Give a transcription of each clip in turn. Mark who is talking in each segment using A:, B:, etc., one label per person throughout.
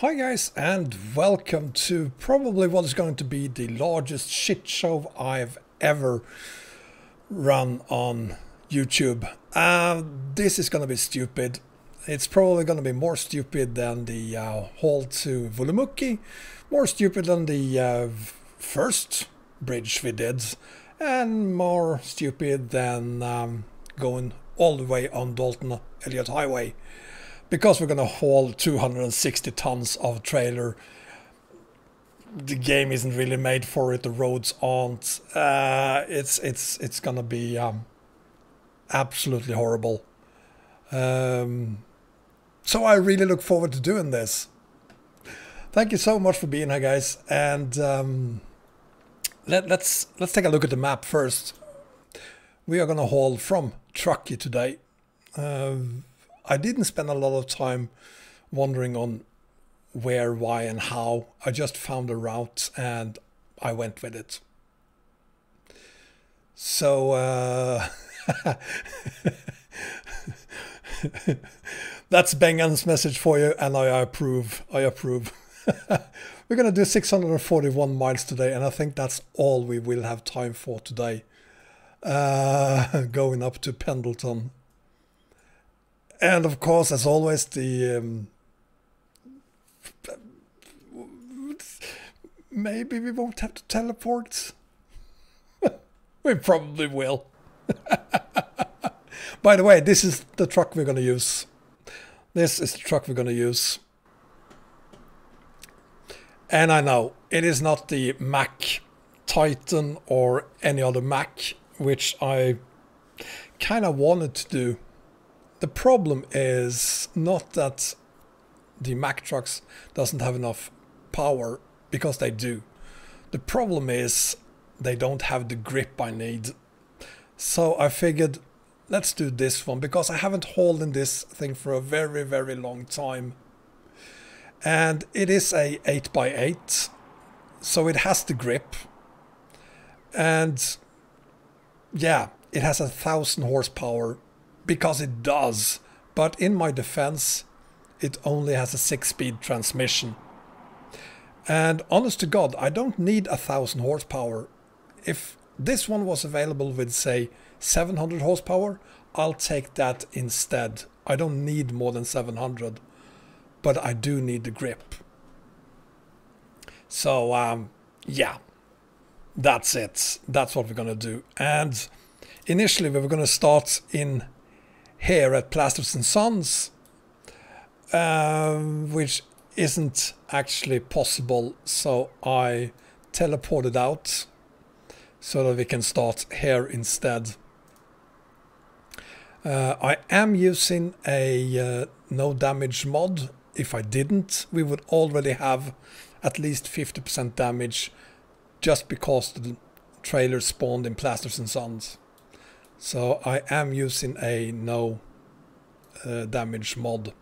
A: Hi guys and welcome to probably what is going to be the largest shit show I've ever run on YouTube. Uh, this is going to be stupid. It's probably going to be more stupid than the uh, haul to Vulumoki, more stupid than the uh, first bridge we did, and more stupid than um, going all the way on Dalton Elliott Highway because we're going to haul 260 tons of trailer the game isn't really made for it the roads aren't uh, it's it's it's gonna be um, absolutely horrible. Um, so I really look forward to doing this. Thank you so much for being here guys and um, let, let's let's take a look at the map first. We are gonna haul from Truckee today. Uh, I didn't spend a lot of time wondering on where, why, and how. I just found a route and I went with it. So uh, that's Bengan's message for you, and I approve. I approve. We're gonna do 641 miles today, and I think that's all we will have time for today. Uh, going up to Pendleton and of course, as always, the um, maybe we won't have to teleport. we probably will. By the way, this is the truck we're going to use. This is the truck we're going to use. And I know it is not the Mack Titan or any other Mack, which I kind of wanted to do the problem is not that the Mack trucks doesn't have enough power, because they do. The problem is they don't have the grip I need. So I figured let's do this one because I haven't hauled in this thing for a very very long time. And it is a 8x8 so it has the grip. And yeah, it has a thousand horsepower because it does. But in my defense, it only has a six-speed transmission. And honest to God, I don't need a thousand horsepower. If this one was available with say 700 horsepower, I'll take that instead. I don't need more than 700, but I do need the grip. So um, yeah, that's it. That's what we're gonna do. And initially we were gonna start in here at Plasters and Sons, um, which isn't actually possible. So I teleported out so that we can start here instead. Uh, I am using a uh, no damage mod. If I didn't, we would already have at least 50% damage just because the trailer spawned in Plasters and Sons. So I am using a no uh, damage mod.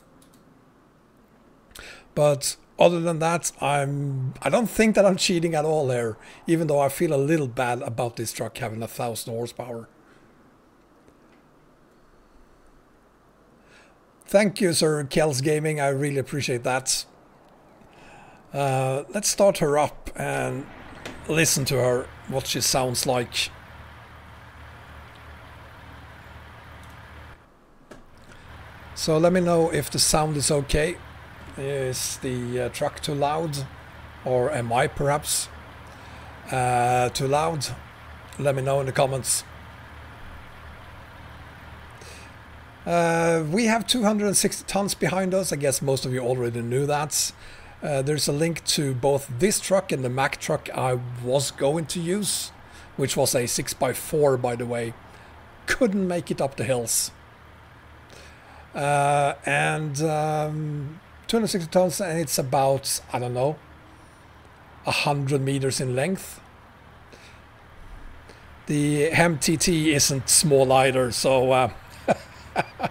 A: But other than that, I'm I don't think that I'm cheating at all here, even though I feel a little bad about this truck having a thousand horsepower. Thank you, Sir Kells Gaming. I really appreciate that. Uh, let's start her up and listen to her, what she sounds like. So let me know if the sound is okay. Is the uh, truck too loud? Or am I perhaps uh, too loud? Let me know in the comments. Uh, we have 260 tons behind us. I guess most of you already knew that. Uh, there's a link to both this truck and the Mack truck I was going to use, which was a 6x4 by the way. Couldn't make it up the hills. Uh, and um, 260 tons, and it's about, I don't know, 100 meters in length. The HEMTT isn't small either, so uh,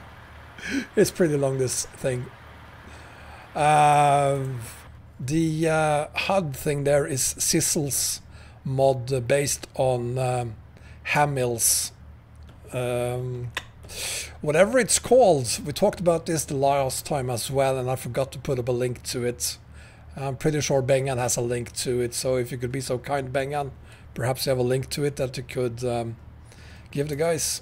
A: it's pretty long, this thing. Uh, the uh, HUD thing there is Sizzles mod based on um, Hamill's um, whatever it's called. We talked about this the last time as well, and I forgot to put up a link to it. I'm pretty sure Bengan has a link to it, so if you could be so kind, Bengan, perhaps you have a link to it that you could um, give the guys.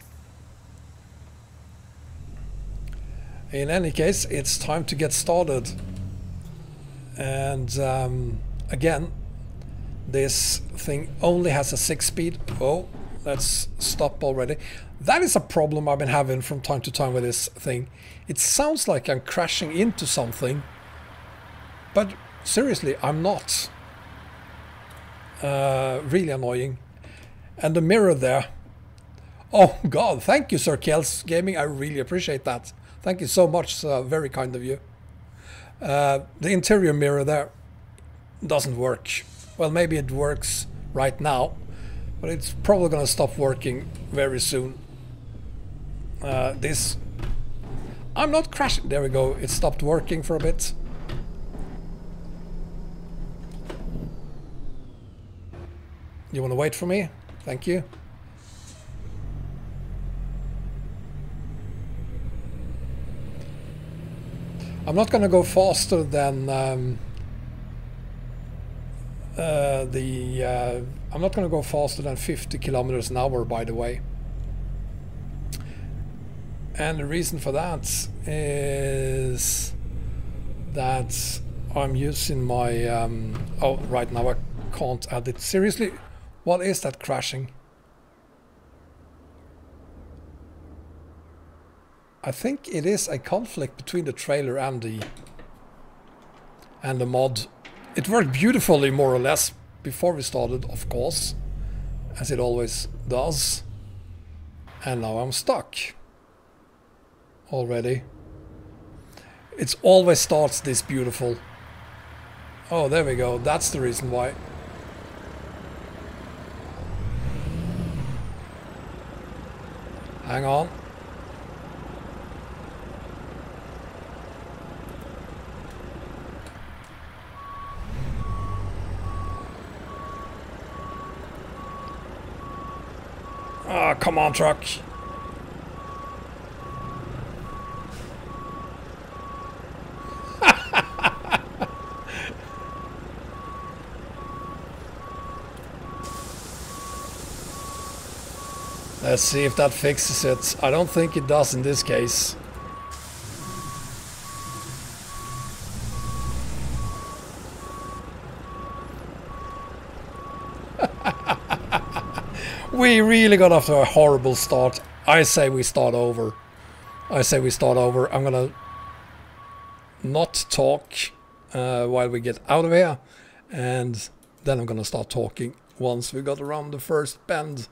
A: In any case, it's time to get started. And um, again, this thing only has a 6 speed. Oh, let's stop already. That is a problem I've been having from time to time with this thing. It sounds like I'm crashing into something, but seriously, I'm not. Uh, really annoying. And the mirror there. Oh god, thank you Sir Kels Gaming, I really appreciate that. Thank you so much, uh, very kind of you. Uh, the interior mirror there doesn't work. Well, maybe it works right now, but it's probably gonna stop working very soon. Uh, this... I'm not crashing. There we go. It stopped working for a bit. You want to wait for me? Thank you. I'm not going to go faster than um, uh, the... Uh, I'm not going to go faster than 50 kilometers an hour, by the way. And the reason for that is that I'm using my... Um, oh, right now I can't add it. Seriously? What is that crashing? I think it is a conflict between the trailer and the and the mod. It worked beautifully more or less before we started, of course, as it always does. And now I'm stuck already. It always starts this beautiful. Oh, there we go. That's the reason why. Hang on. Ah, oh, come on, truck. Let's see if that fixes it. I don't think it does in this case. we really got off to a horrible start. I say we start over. I say we start over. I'm gonna not talk uh, while we get out of here. And then I'm gonna start talking once we got around the first bend.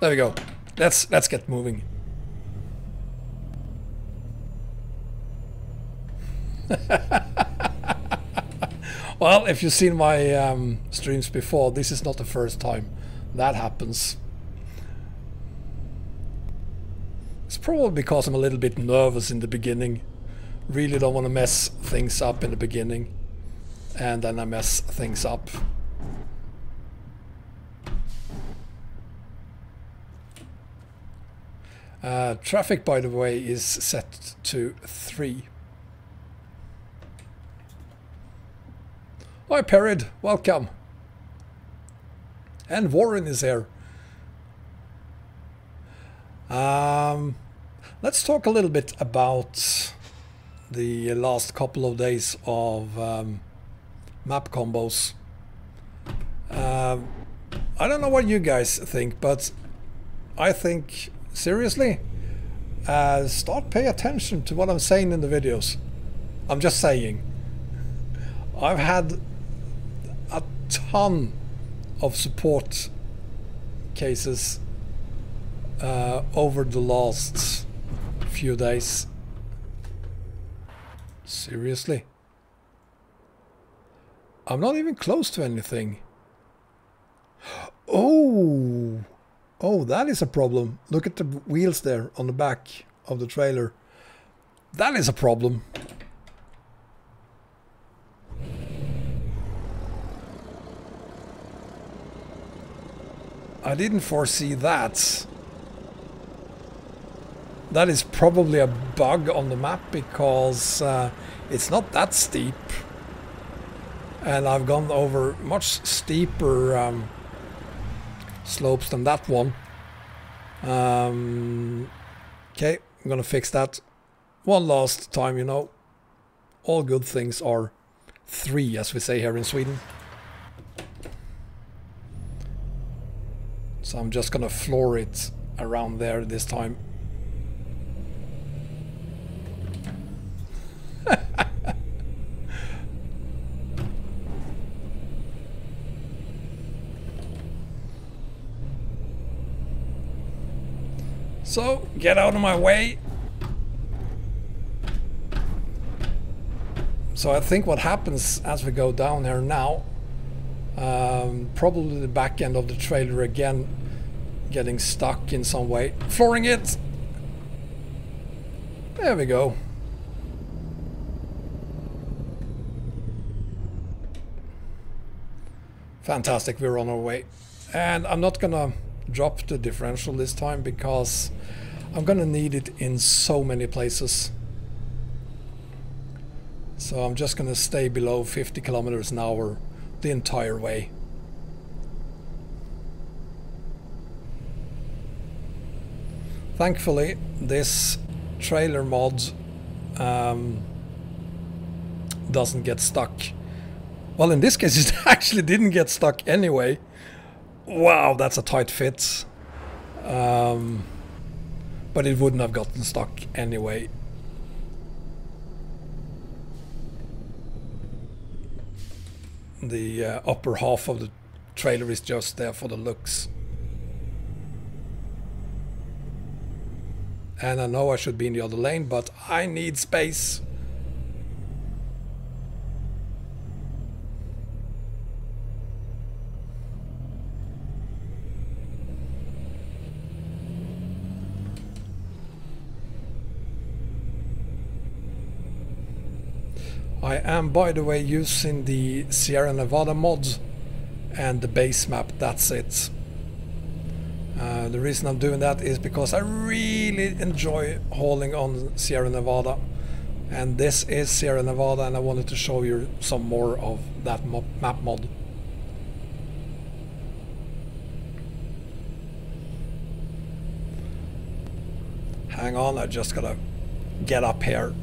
A: There we go. Let's let's get moving. well, if you've seen my um, streams before, this is not the first time that happens. It's probably because I'm a little bit nervous in the beginning. Really don't want to mess things up in the beginning. And then I mess things up. Uh, traffic, by the way, is set to 3. Hi, Perid. Welcome. And Warren is here. Um, let's talk a little bit about the last couple of days of um, map combos. Uh, I don't know what you guys think, but I think seriously, uh, start pay attention to what I'm saying in the videos. I'm just saying. I've had a ton of support cases uh, over the last few days. Seriously. I'm not even close to anything. Oh! Oh, that is a problem. Look at the wheels there on the back of the trailer. That is a problem. I didn't foresee that. that is probably a bug on the map because uh, it's not that steep. And I've gone over much steeper um, slopes than that one. Um, okay, I'm gonna fix that one last time, you know. All good things are three, as we say here in Sweden. So I'm just gonna floor it around there this time. So, get out of my way. So I think what happens as we go down here now, um, probably the back end of the trailer again getting stuck in some way. Flooring it! There we go. Fantastic, we're on our way. And I'm not gonna drop the differential this time because I'm gonna need it in so many places. So I'm just gonna stay below 50 kilometers an hour the entire way. Thankfully, this trailer mod um, doesn't get stuck. Well, in this case, it actually didn't get stuck anyway. Wow, that's a tight fit. Um, but it wouldn't have gotten stuck anyway. The uh, upper half of the trailer is just there for the looks. And I know I should be in the other lane, but I need space. I am, by the way, using the Sierra Nevada mods and the base map, that's it. Uh, the reason I'm doing that is because I really enjoy hauling on Sierra Nevada. And this is Sierra Nevada and I wanted to show you some more of that map mod. Hang on, I just gotta get up here.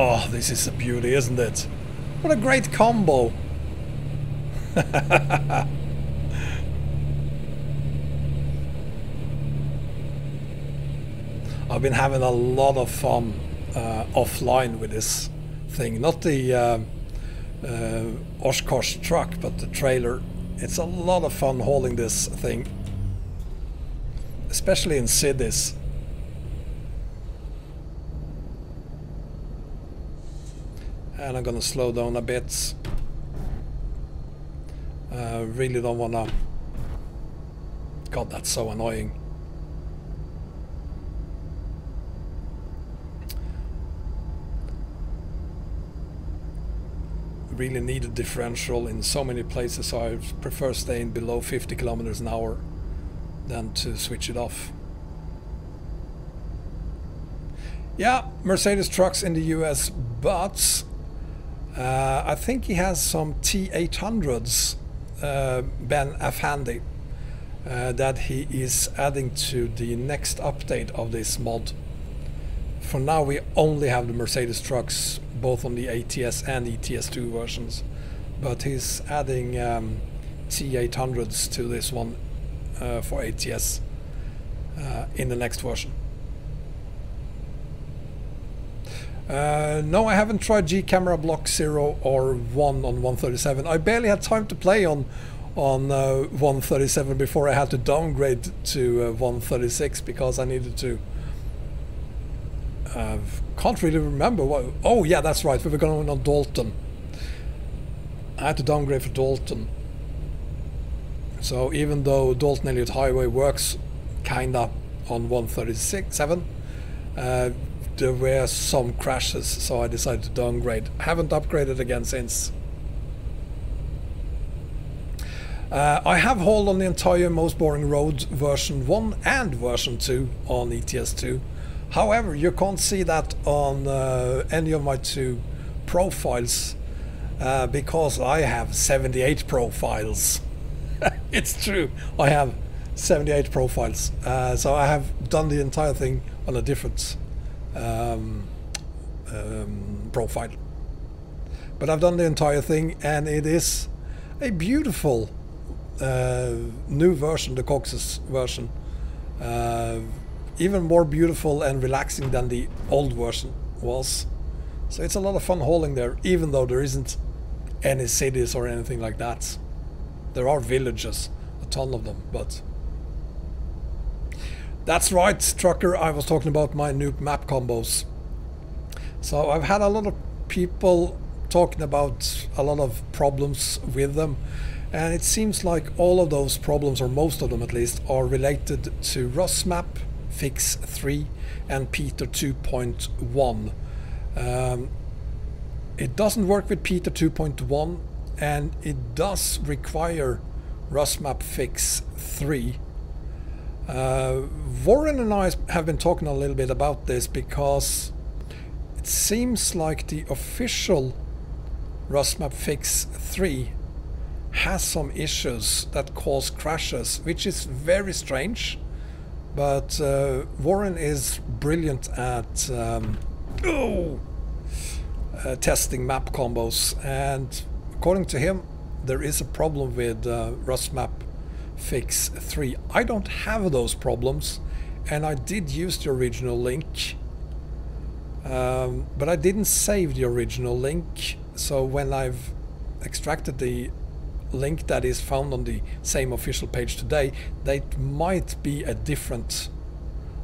A: Oh, this is a beauty, isn't it? What a great combo! I've been having a lot of fun uh, offline with this thing. Not the uh, uh, Oshkosh truck, but the trailer. It's a lot of fun hauling this thing. Especially in cities. And I'm gonna slow down a bit. Uh, really don't wanna... God, that's so annoying. Really need a differential in so many places, so I prefer staying below 50 kilometers an hour than to switch it off. Yeah, Mercedes trucks in the US, but uh, I think he has some T800s, uh, Ben Affhandy, uh, that he is adding to the next update of this mod. For now we only have the Mercedes trucks, both on the ATS and ETS2 versions, but he's adding um, T800s to this one uh, for ATS uh, in the next version. Uh, no, I haven't tried G Camera Block 0 or 1 on 137. I barely had time to play on on uh, 137 before I had to downgrade to uh, 136 because I needed to. Uh, can't really remember what. Oh, yeah, that's right. We were going on Dalton. I had to downgrade for Dalton. So even though Dalton Elliott Highway works kinda on 136 7, uh, there were some crashes, so I decided to downgrade. Haven't upgraded again since. Uh, I have hauled on the entire Most Boring Road version 1 and version 2 on ETS2. However, you can't see that on uh, any of my two profiles uh, because I have 78 profiles. it's true, I have 78 profiles. Uh, so I have done the entire thing on a different um, um, profile. But I've done the entire thing and it is a beautiful uh, new version, the Cox's version. Uh, even more beautiful and relaxing than the old version was. So it's a lot of fun hauling there, even though there isn't any cities or anything like that. There are villages, a ton of them, but... That's right, trucker, I was talking about my new map combos. So I've had a lot of people talking about a lot of problems with them and it seems like all of those problems, or most of them at least, are related to ROSmap Fix 3 and Peter 2.1. Um, it doesn't work with Peter 2.1 and it does require ROSmap Fix 3. Uh, Warren and I have been talking a little bit about this because it seems like the official ROSmap Fix 3 has some issues that cause crashes, which is very strange. But uh, Warren is brilliant at um, oh, uh, testing map combos, and according to him, there is a problem with uh, ROSmap Fix 3. I don't have those problems, and I did use the original link, um, but I didn't save the original link. So when I've extracted the link that is found on the same official page today, that might be a different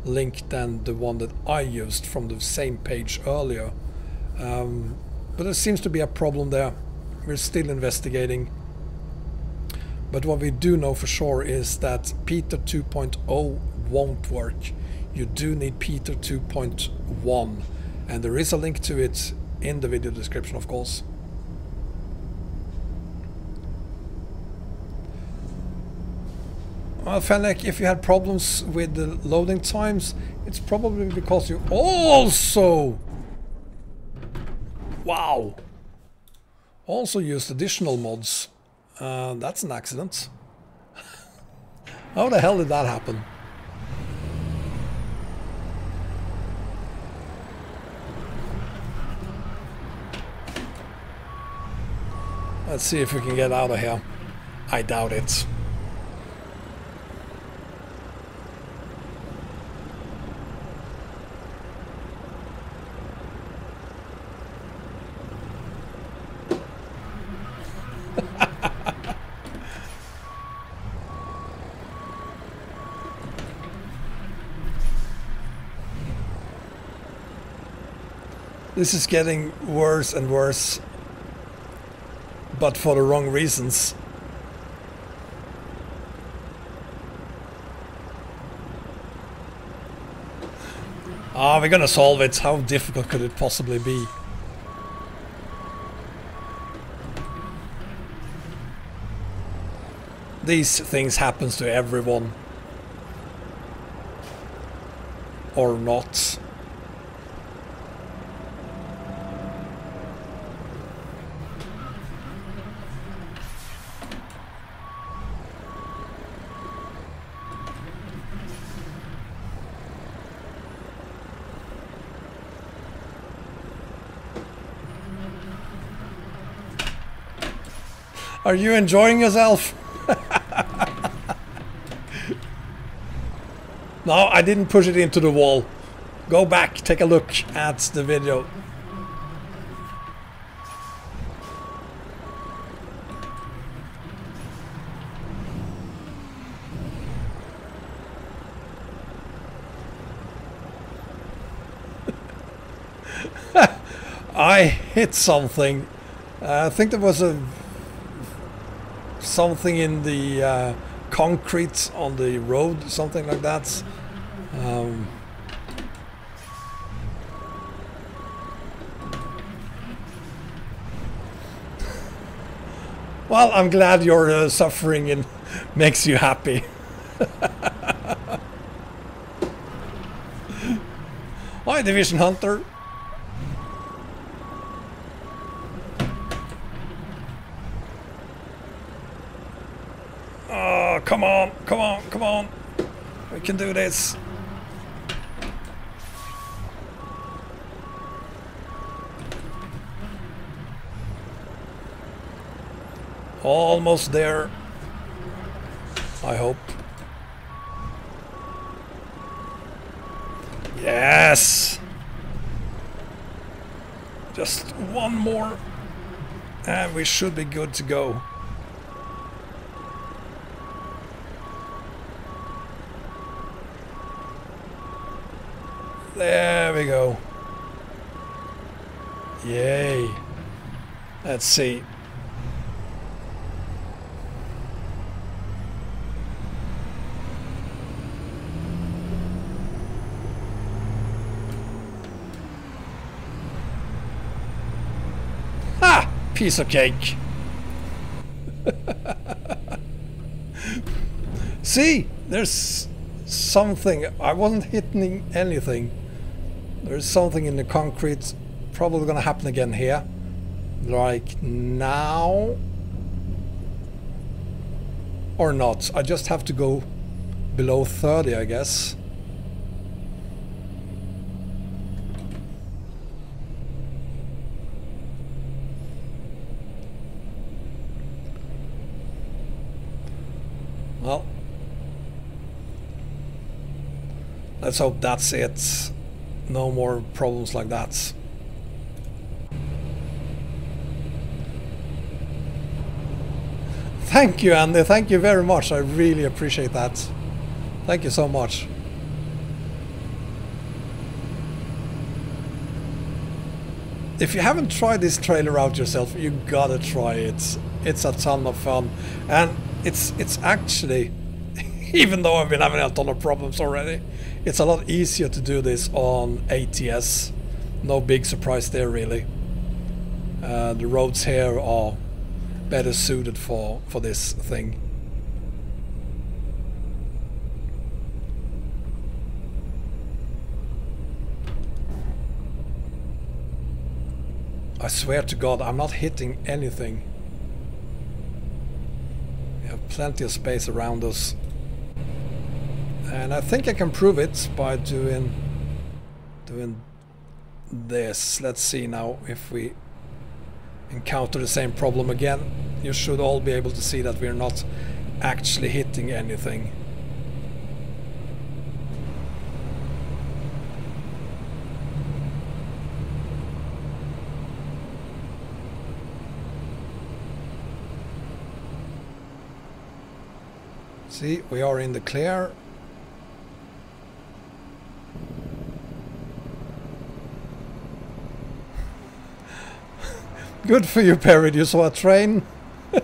A: link than the one that I used from the same page earlier. Um, but there seems to be a problem there. We're still investigating. But what we do know for sure is that Peter 2.0 won't work. You do need Peter 2.1 and there is a link to it in the video description of course. Well, Fennec, if you had problems with the loading times, it's probably because you also... Wow! Also used additional mods. Uh, that's an accident. How the hell did that happen? Let's see if we can get out of here. I doubt it. This is getting worse and worse, but for the wrong reasons. Ah, we're gonna solve it. How difficult could it possibly be? These things happens to everyone. Or not. Are you enjoying yourself? no, I didn't push it into the wall. Go back, take a look at the video. I hit something. Uh, I think there was a something in the uh, concrete on the road, something like that. Um, well, I'm glad your uh, suffering and makes you happy. Hi, Division Hunter. Can do this. Almost there. I hope. Yes! Just one more and we should be good to go. There we go. Yay. Let's see. Ha! Piece of cake. see, there's something. I wasn't hitting anything. There's something in the concrete probably gonna happen again here. Like now. Or not. I just have to go below 30, I guess. Well, let's hope that's it. No more problems like that. Thank you, Andy. Thank you very much. I really appreciate that. Thank you so much. If you haven't tried this trailer out yourself, you gotta try it. It's a ton of fun, and it's it's actually, even though I've been having a ton of problems already, it's a lot easier to do this on ATS. No big surprise there, really. Uh, the roads here are better suited for for this thing. I swear to God, I'm not hitting anything. We have plenty of space around us. And I think I can prove it by doing doing this. Let's see now if we encounter the same problem again. You should all be able to see that we're not actually hitting anything. See, we are in the clear. Good for you, Perry. You saw a train.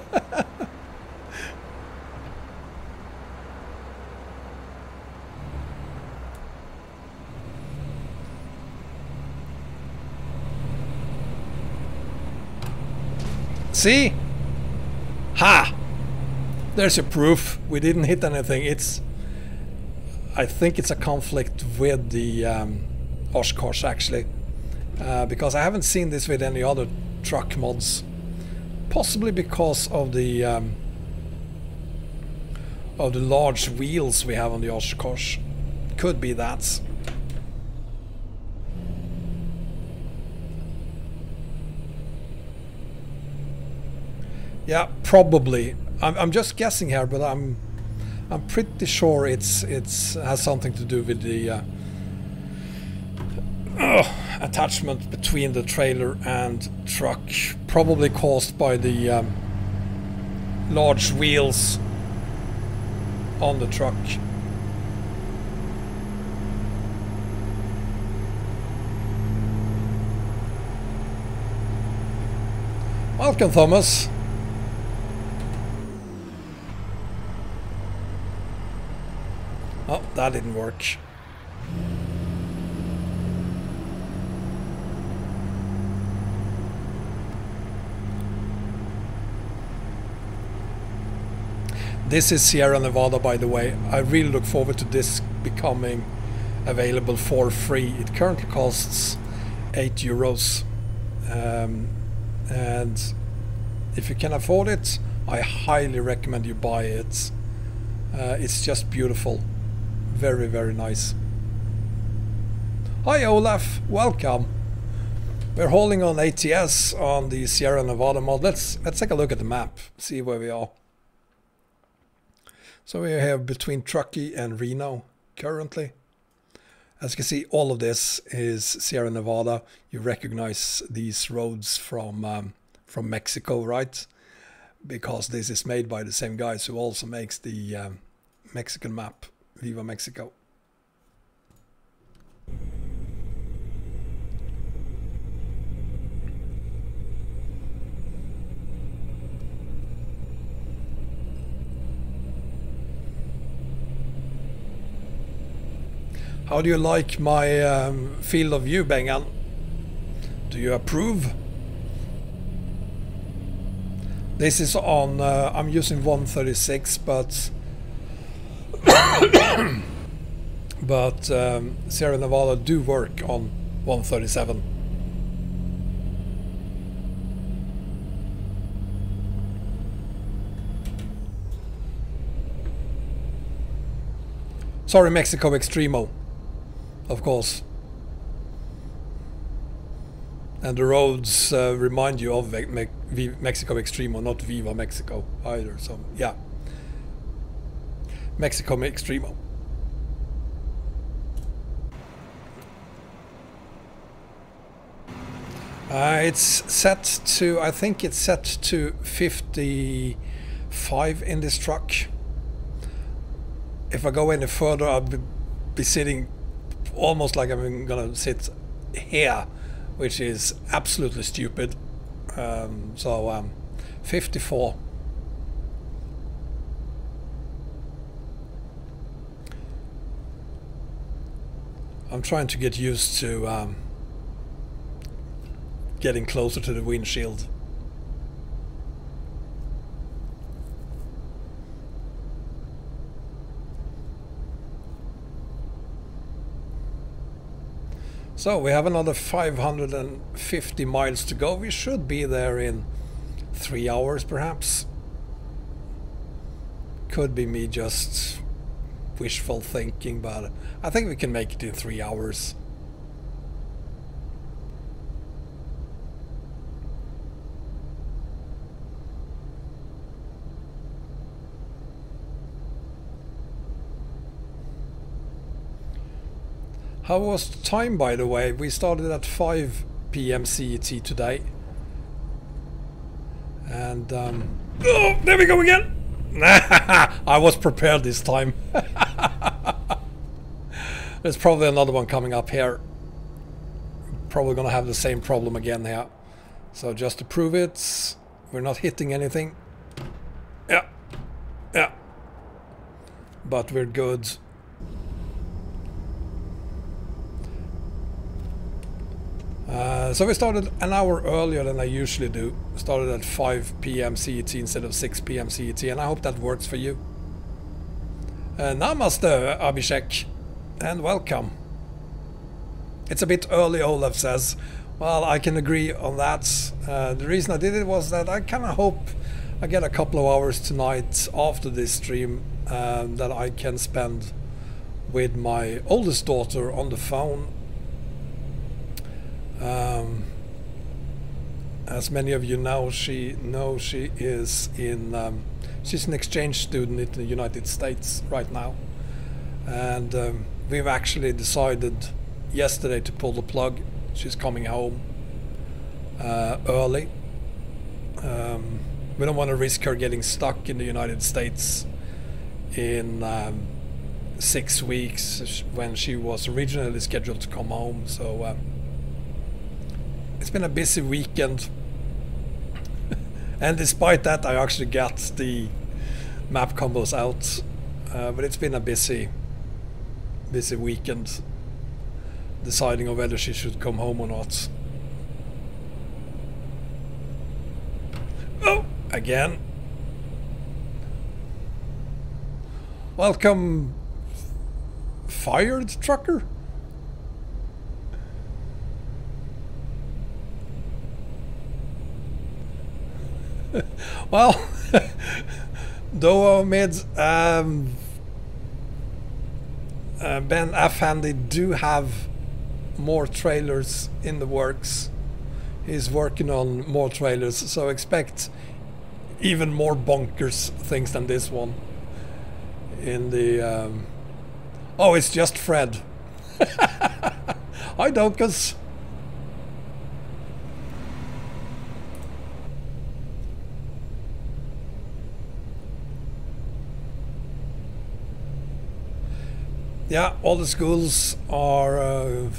A: See? Ha! There's your proof. We didn't hit anything. It's... I think it's a conflict with the um, Oshkosh, actually. Uh, because I haven't seen this with any other truck mods. Possibly because of the um, of the large wheels we have on the Oshkosh. Could be that. Yeah, probably. I'm, I'm just guessing here, but I'm I'm pretty sure it's it's has something to do with the uh, uh, attachment between the trailer and truck, probably caused by the um, large wheels on the truck. Welcome, Thomas. Oh, that didn't work. This is Sierra Nevada, by the way. I really look forward to this becoming available for free. It currently costs 8 euros. Um, and if you can afford it, I highly recommend you buy it. Uh, it's just beautiful. Very, very nice. Hi Olaf, welcome. We're holding on ATS on the Sierra Nevada mod. Let's let's take a look at the map, see where we are. So we have between Truckee and Reno currently. As you can see, all of this is Sierra Nevada. You recognize these roads from um, from Mexico, right? Because this is made by the same guys who also makes the um, Mexican map, Viva Mexico. How do you like my um, field of view, Bengan? Do you approve? This is on, uh, I'm using 136, but but um, Sierra Nevada do work on 137. Sorry, Mexico Extremo of course. And the roads uh, remind you of Me Me Mexico not Viva Mexico either. So yeah, Mexico Extremo. Uh, it's set to, I think it's set to 55 in this truck. If I go any further, I'll be, be sitting almost like I'm gonna sit here, which is absolutely stupid. Um, so um, 54. I'm trying to get used to um, getting closer to the windshield. So we have another 550 miles to go. We should be there in three hours perhaps. Could be me just wishful thinking, but I think we can make it in three hours. How was the time, by the way? We started at 5 p.m. CET today. And, um... Oh, there we go again! I was prepared this time. There's probably another one coming up here. Probably gonna have the same problem again here. So just to prove it, we're not hitting anything. Yeah. Yeah. But we're good. Uh, so we started an hour earlier than I usually do. Started at 5 p.m. CET instead of 6 p.m. CET, and I hope that works for you. Uh, namaste, Abhishek, and welcome. It's a bit early, Olaf says. Well, I can agree on that. Uh, the reason I did it was that I kind of hope I get a couple of hours tonight after this stream um, that I can spend with my oldest daughter on the phone um, as many of you know, she know she is in. Um, she's an exchange student in the United States right now, and um, we've actually decided yesterday to pull the plug. She's coming home uh, early. Um, we don't want to risk her getting stuck in the United States in um, six weeks when she was originally scheduled to come home. So um, it's been a busy weekend. and despite that, I actually got the map combos out. Uh, but it's been a busy, busy weekend deciding on whether she should come home or not. Oh, again. Welcome, fired trucker. well, though mids, um, uh, Ben Affhandy do have more trailers in the works. He's working on more trailers, so expect even more bonkers things than this one. In the um, oh, it's just Fred. Hi, Docus. Yeah, all the schools are uh,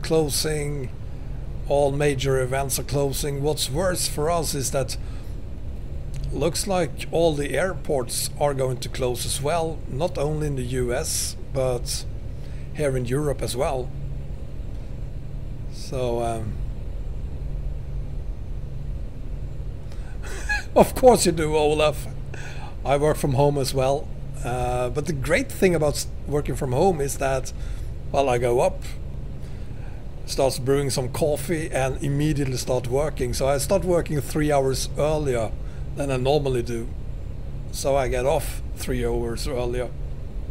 A: closing. All major events are closing. What's worse for us is that looks like all the airports are going to close as well. Not only in the US, but here in Europe as well. So, um, of course you do, Olaf. I work from home as well. Uh, but the great thing about working from home is that, well, I go up, starts brewing some coffee, and immediately start working. So I start working three hours earlier than I normally do. So I get off three hours earlier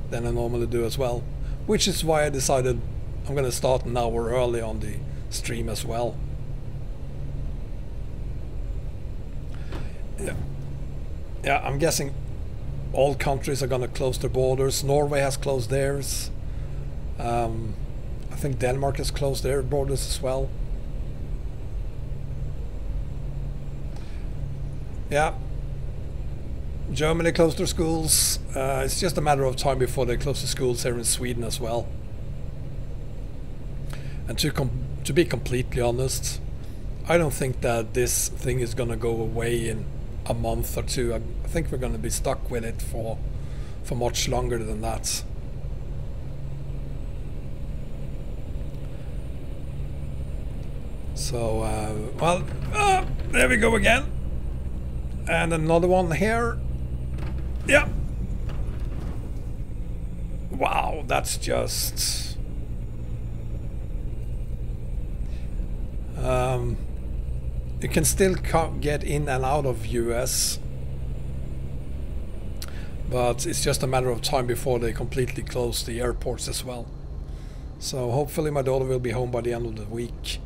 A: than I normally do as well. Which is why I decided I'm going to start an hour early on the stream as well. Yeah, yeah I'm guessing all countries are going to close their borders. Norway has closed theirs. Um, I think Denmark has closed their borders as well. Yeah. Germany closed their schools. Uh, it's just a matter of time before they close the schools here in Sweden as well. And to to be completely honest, I don't think that this thing is going to go away in a month or two. I, think we're going to be stuck with it for for much longer than that. So, uh, well, uh, there we go again. And another one here. Yeah. Wow, that's just... Um, you can still get in and out of US but it's just a matter of time before they completely close the airports as well so hopefully my daughter will be home by the end of the week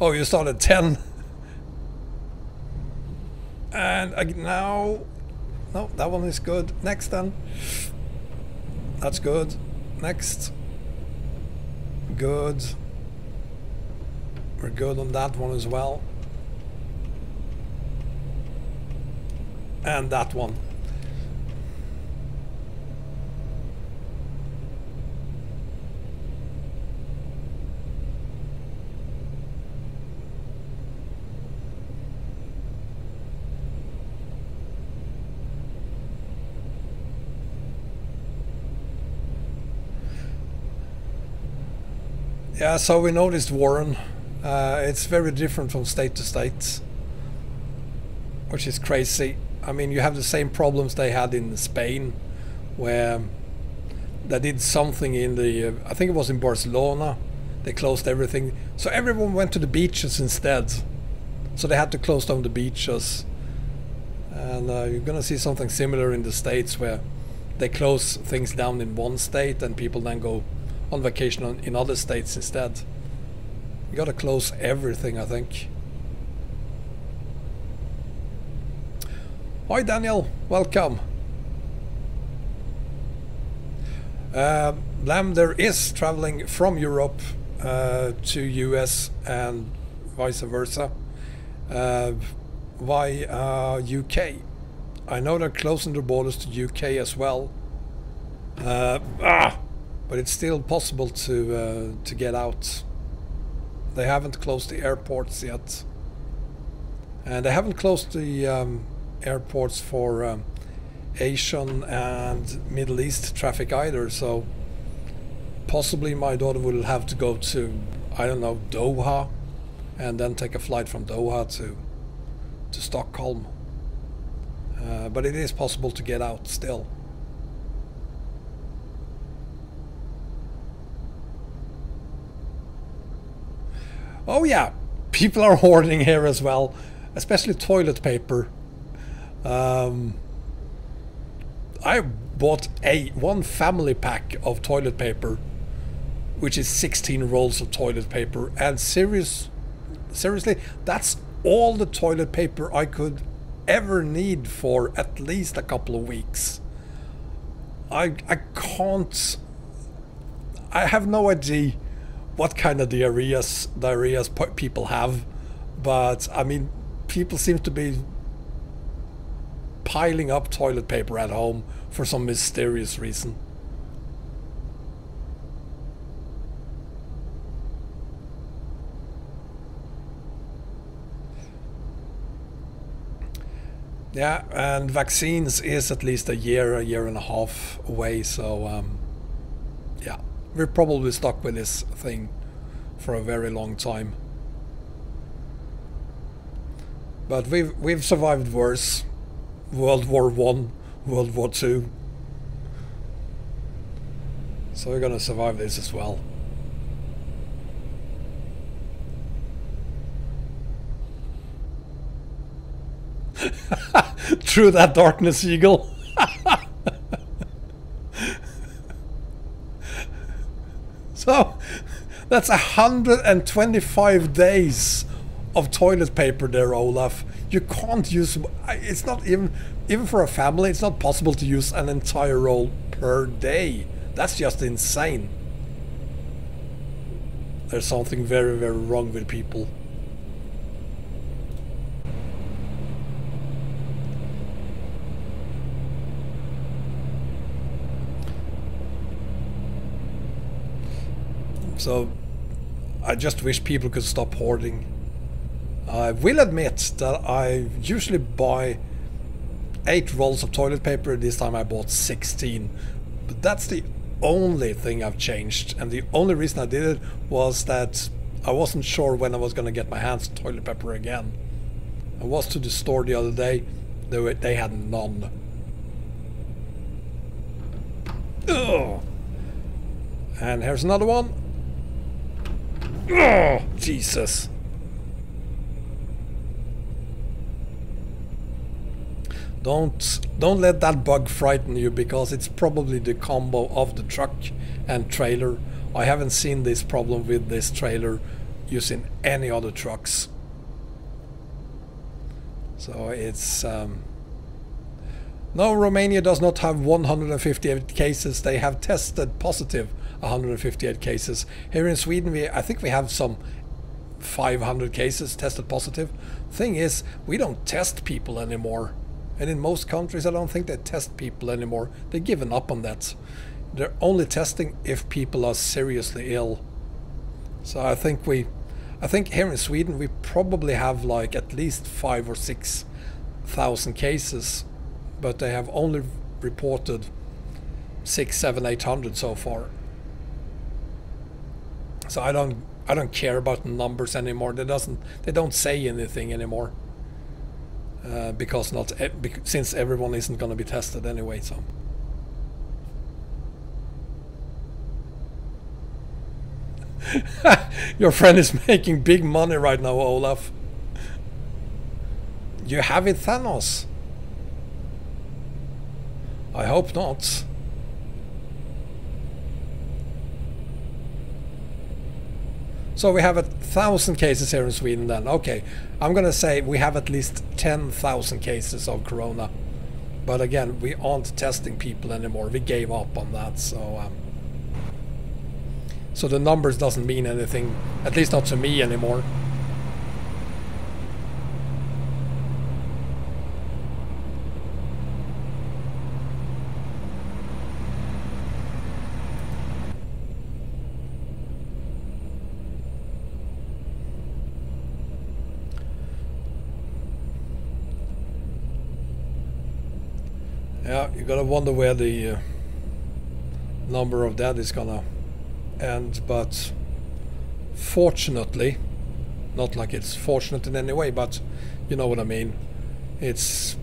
A: Oh, you started 10. and now no, that one is good. Next then. That's good. Next. Good. We're good on that one as well. And that one. Yeah, so we noticed Warren. Uh, it's very different from state to state, which is crazy. I mean, you have the same problems they had in Spain, where they did something in the, uh, I think it was in Barcelona, they closed everything. So everyone went to the beaches instead. So they had to close down the beaches. And uh, you're gonna see something similar in the States where they close things down in one state and people then go on vacation on, in other states instead. You gotta close everything, I think. Hi Daniel, welcome. Uh, Lamb, there is traveling from Europe uh, to US and vice versa. Uh, why UK? Uh, I know they're closing their borders to UK as well. Uh, ah! But it's still possible to uh, to get out. They haven't closed the airports yet, and they haven't closed the um, airports for um, Asian and Middle East traffic either. So possibly my daughter will have to go to, I don't know, Doha, and then take a flight from Doha to to Stockholm. Uh, but it is possible to get out still. Oh yeah, people are hoarding here as well, especially toilet paper. Um, I bought a one family pack of toilet paper, which is 16 rolls of toilet paper, and serious, seriously, that's all the toilet paper I could ever need for at least a couple of weeks. I I can't. I have no idea what kind of diarrheas diarrheas people have, but I mean, people seem to be piling up toilet paper at home for some mysterious reason. Yeah, and vaccines is at least a year, a year and a half away, so um, yeah we're probably stuck with this thing for a very long time. But we've we've survived worse. World War One, World War Two. So we're gonna survive this as well. Through that darkness, Eagle. So oh, that's 125 days of toilet paper there, Olaf. You can't use, it's not even, even for a family, it's not possible to use an entire roll per day. That's just insane. There's something very, very wrong with people. So I just wish people could stop hoarding. I will admit that I usually buy 8 rolls of toilet paper, this time I bought 16. But that's the only thing I've changed, and the only reason I did it was that I wasn't sure when I was going to get my hands on toilet paper again. I was to the store the other day, they, were, they had none. Ugh. And here's another one. Oh, Jesus. Don't don't let that bug frighten you because it's probably the combo of the truck and trailer. I haven't seen this problem with this trailer using any other trucks. So it's um, no, Romania does not have 158 cases. They have tested positive 158 cases. Here in Sweden, we I think we have some 500 cases tested positive. Thing is, we don't test people anymore. And in most countries, I don't think they test people anymore. They've given up on that. They're only testing if people are seriously ill. So I think we, I think here in Sweden, we probably have like at least five or six thousand cases, but they have only reported six, seven, eight hundred so far. So I don't I don't care about numbers anymore. They doesn't they don't say anything anymore. Uh, because not since everyone isn't going to be tested anyway. So. Your friend is making big money right now, Olaf. You have it, Thanos. I hope not. So we have a thousand cases here in Sweden then. Okay, I'm gonna say we have at least 10,000 cases of Corona. But again, we aren't testing people anymore. We gave up on that, so... Um, so the numbers doesn't mean anything, at least not to me anymore. Yeah, you gotta wonder where the uh, number of that is gonna end, but fortunately, not like it's fortunate in any way, but you know what I mean. It's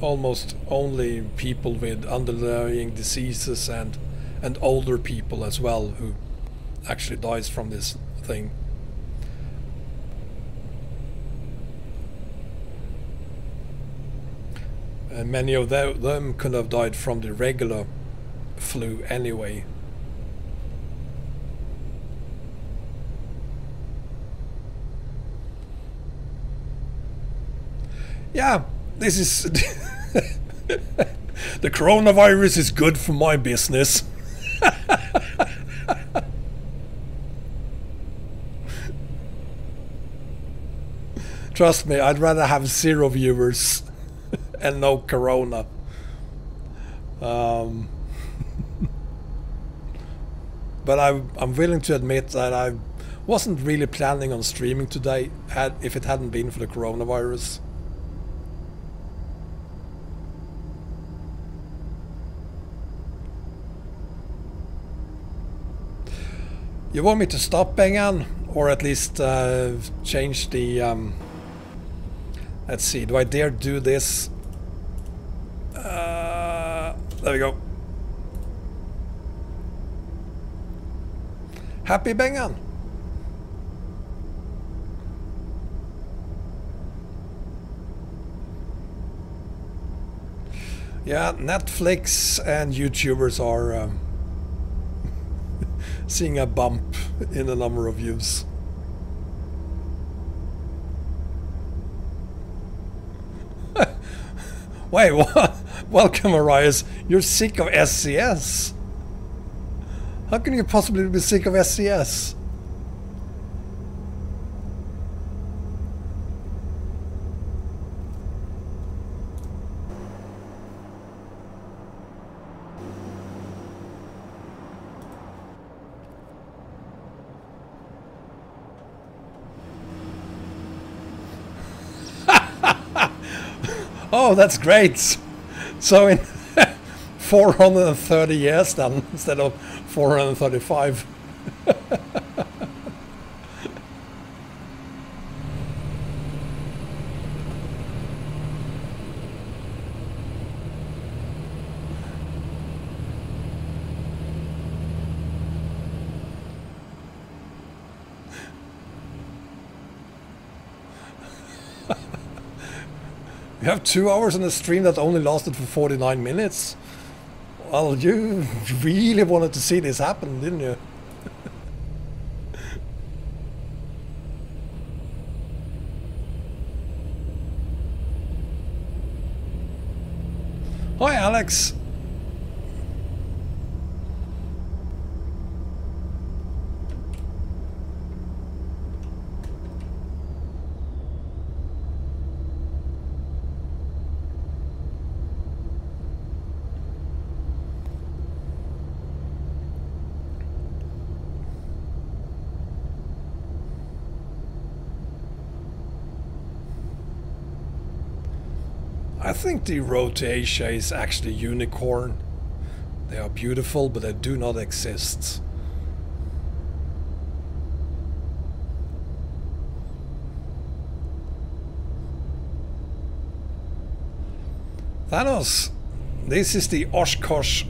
A: almost only people with underlying diseases and and older people as well who actually dies from this thing. And many of them could have died from the regular flu anyway. Yeah, this is... the coronavirus is good for my business. Trust me, I'd rather have zero viewers and no corona. Um, but I, I'm willing to admit that I wasn't really planning on streaming today had, if it hadn't been for the coronavirus. You want me to stop Bengan? Or at least uh, change the... Um, let's see, do I dare do this? Uh, there we go. Happy Bengan! Yeah, Netflix and YouTubers are... Um, seeing a bump in the number of views. Wait, what? Welcome, Arias. You're sick of SCS? How can you possibly be sick of SCS? Oh, that's great. So in 430 years then, instead of 435. You have two hours on a stream that only lasted for 49 minutes? Well, you really wanted to see this happen, didn't you? Hi, Alex. I think the Road to Asia is actually unicorn. They are beautiful, but they do not exist. Thanos, this is the Oshkosh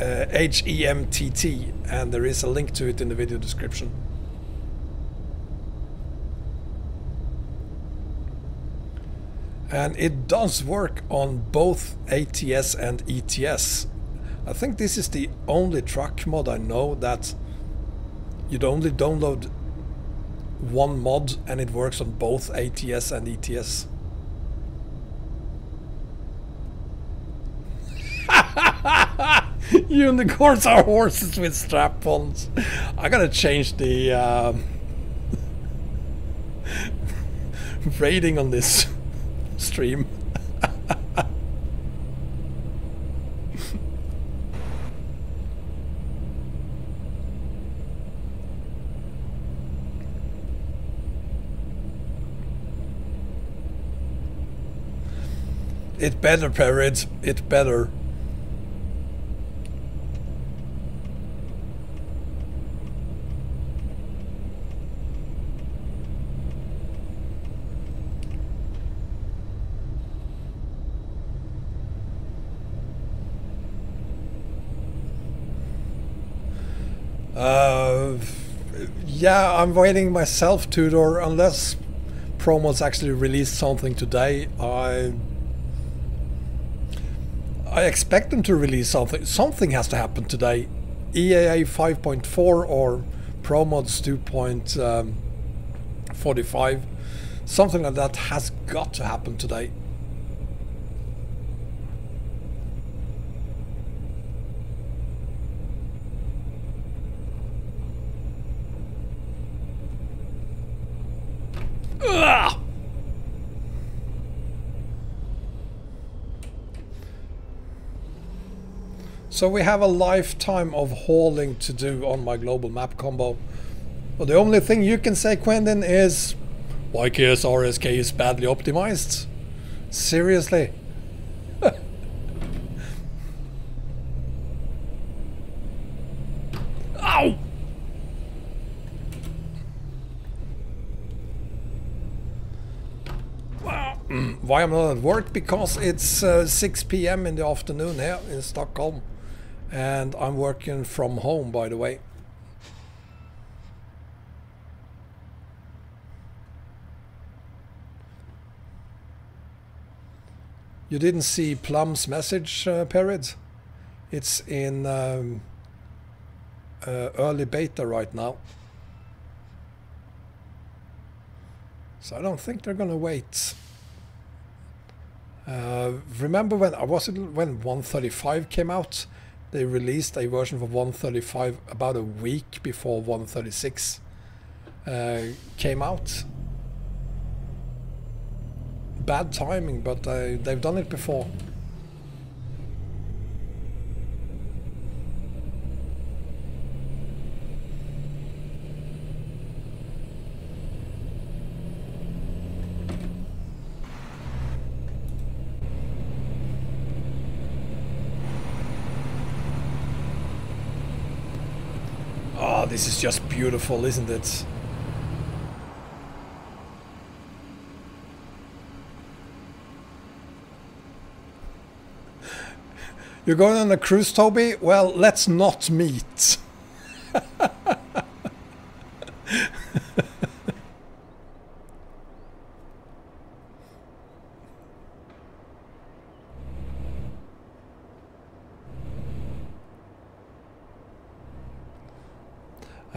A: uh, H-E-M-T-T and there is a link to it in the video description. And it does work on both ATS and ETS. I think this is the only truck mod I know that you'd only download one mod and it works on both ATS and ETS. Unicorns are horses with strap-ons. I gotta change the um, rating on this stream. it better, Parrot. It better. Uh, yeah, I'm waiting myself, Tudor, unless ProMods actually released something today. I I expect them to release something. Something has to happen today. EAA 5.4 or ProMods 2.45. Um, something like that has got to happen today. Ugh! So we have a lifetime of hauling to do on my global map combo. But the only thing you can say, Quentin, is YKS RSK is badly optimized. Seriously? Ow! Why I'm not at work? Because it's uh, 6 p.m. in the afternoon here in Stockholm. And I'm working from home, by the way. You didn't see Plum's message, uh, Perid? It's in um, uh, early beta right now. So I don't think they're going to wait. Uh, remember when I was it when 135 came out? They released a version for 135 about a week before 136 uh, came out. Bad timing, but uh, they've done it before. This is just beautiful, isn't it? You're going on a cruise, Toby? Well, let's not meet.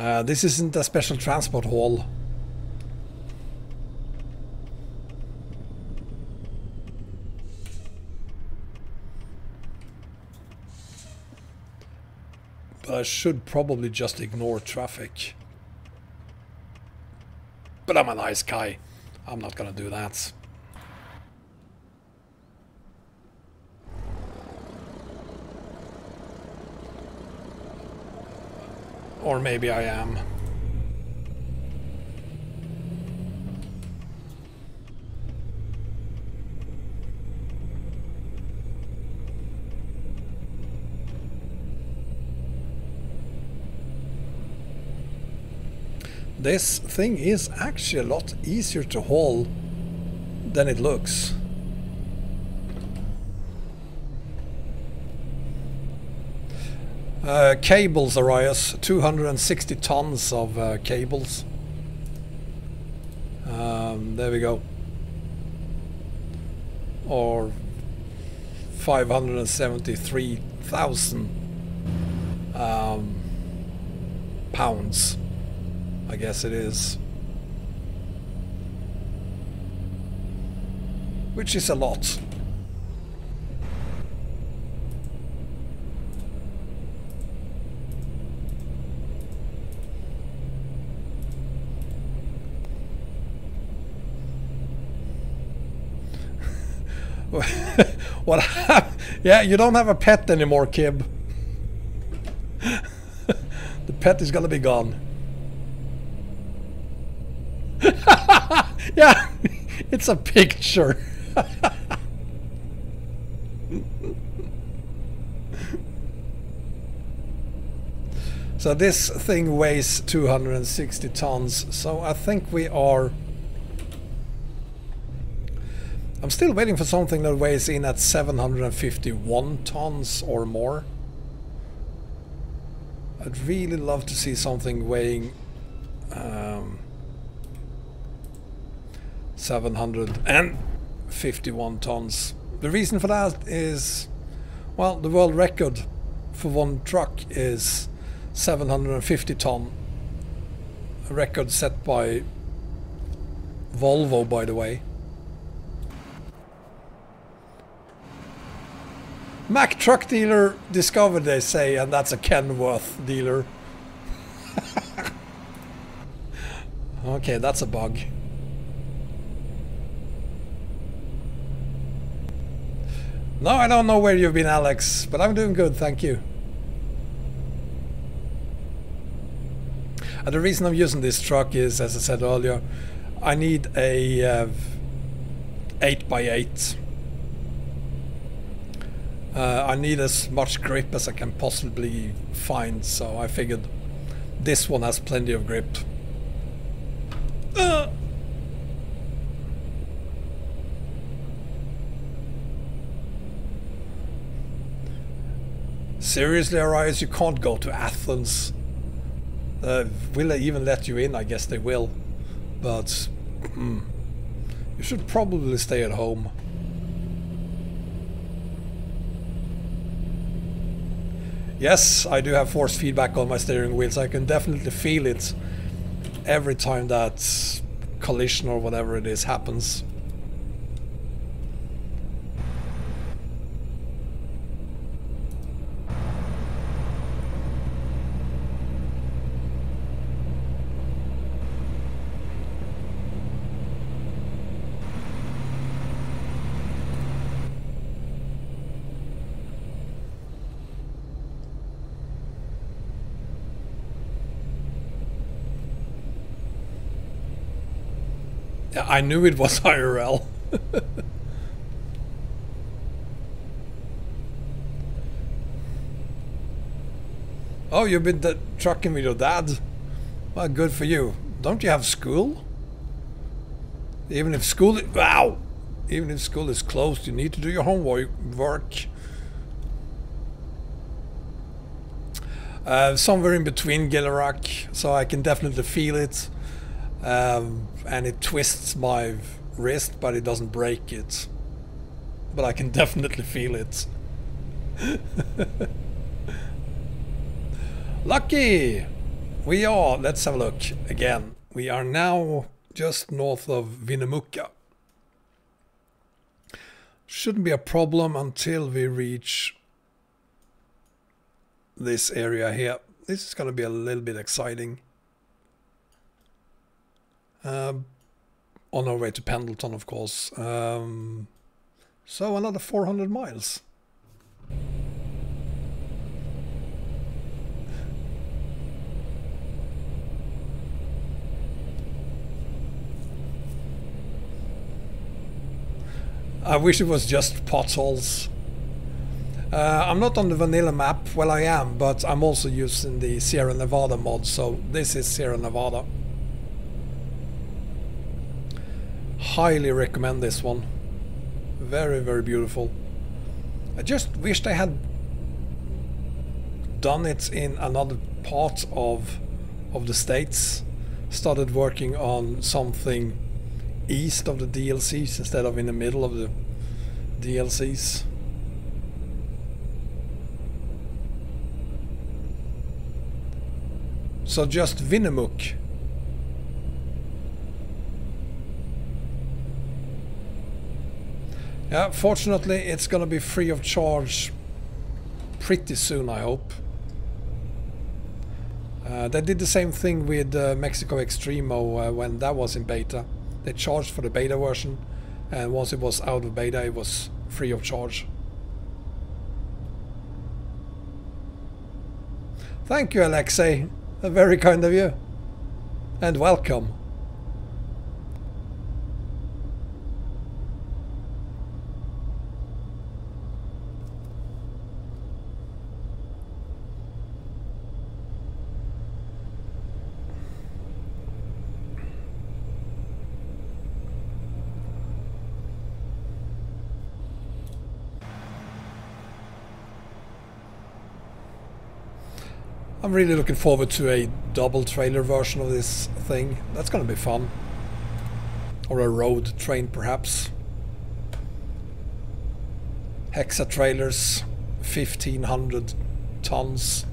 A: Uh, this isn't a special transport haul. But I should probably just ignore traffic. But I'm a nice guy. I'm not gonna do that. Or maybe I am. This thing is actually a lot easier to haul than it looks. Uh, cables, Arias, 260 tons of uh, cables. Um, there we go. Or 573,000 um, pounds, I guess it is. Which is a lot. what? yeah, you don't have a pet anymore, Kib. the pet is gonna be gone. yeah, it's a picture. so this thing weighs 260 tons. So I think we are I'm still waiting for something that weighs in at 751 tons or more. I'd really love to see something weighing um, 751 tons. The reason for that is, well, the world record for one truck is 750 ton. A record set by Volvo, by the way. Mack truck dealer discovered, they say, and that's a Kenworth dealer. okay, that's a bug. No, I don't know where you've been, Alex, but I'm doing good, thank you. And the reason I'm using this truck is, as I said earlier, I need a uh, 8x8 uh, I need as much grip as I can possibly find, so I figured this one has plenty of grip. Uh. Seriously, Arias, you can't go to Athens. Uh, will they even let you in? I guess they will. But mm, you should probably stay at home. Yes, I do have force feedback on my steering wheel, so I can definitely feel it every time that collision or whatever it is happens. I knew it was IRL. oh, you've been trucking with your dad? Well, good for you. Don't you have school? Even if school... is Wow! Even if school is closed, you need to do your homework. Work. Uh, somewhere in between Gilrock, so I can definitely feel it. Um, and it twists my wrist, but it doesn't break it. But I can definitely feel it. Lucky! We are, let's have a look again. We are now just north of Winnemucca. Shouldn't be a problem until we reach this area here. This is going to be a little bit exciting. Um, on our way to Pendleton, of course. Um, so another 400 miles. I wish it was just potholes. Uh, I'm not on the vanilla map, well I am, but I'm also using the Sierra Nevada mod, so this is Sierra Nevada. Highly recommend this one. Very, very beautiful. I just wished I had done it in another part of of the states. Started working on something east of the DLCs instead of in the middle of the DLCs. So just Winnemucca Yeah, fortunately it's gonna be free of charge pretty soon, I hope. Uh, they did the same thing with uh, Mexico Extremo uh, when that was in beta. They charged for the beta version, and once it was out of beta, it was free of charge. Thank you, Alexei. Very kind of you. And welcome. I'm really looking forward to a double trailer version of this thing. That's gonna be fun. Or a road train perhaps. Hexa trailers, 1500 tons.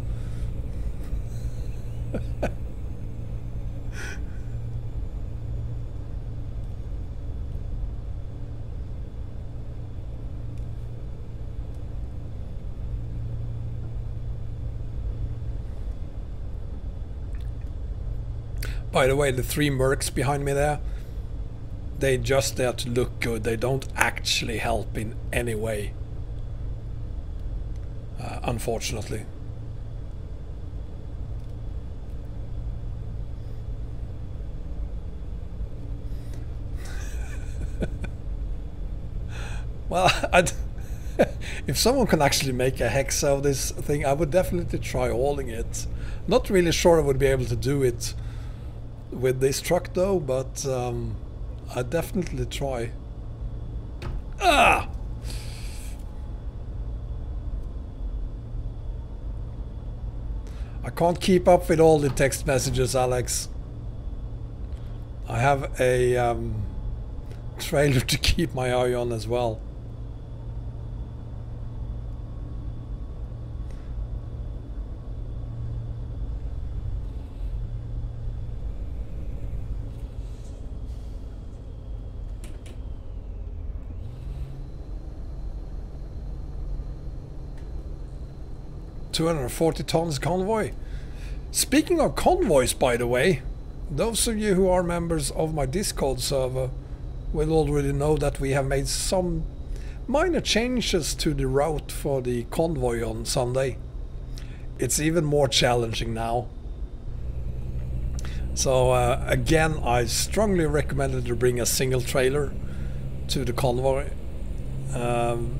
A: By the way, the three mercs behind me there, they just there to look good. They don't actually help in any way. Uh, unfortunately. well, I'd, if someone can actually make a hex of this thing, I would definitely try hauling it. Not really sure I would be able to do it with this truck though, but um, I definitely try. Ah! I can't keep up with all the text messages, Alex. I have a um, trailer to keep my eye on as well. 240 tons convoy. Speaking of convoys, by the way, those of you who are members of my Discord server will already know that we have made some minor changes to the route for the convoy on Sunday. It's even more challenging now. So uh, again, I strongly recommended to bring a single trailer to the convoy um,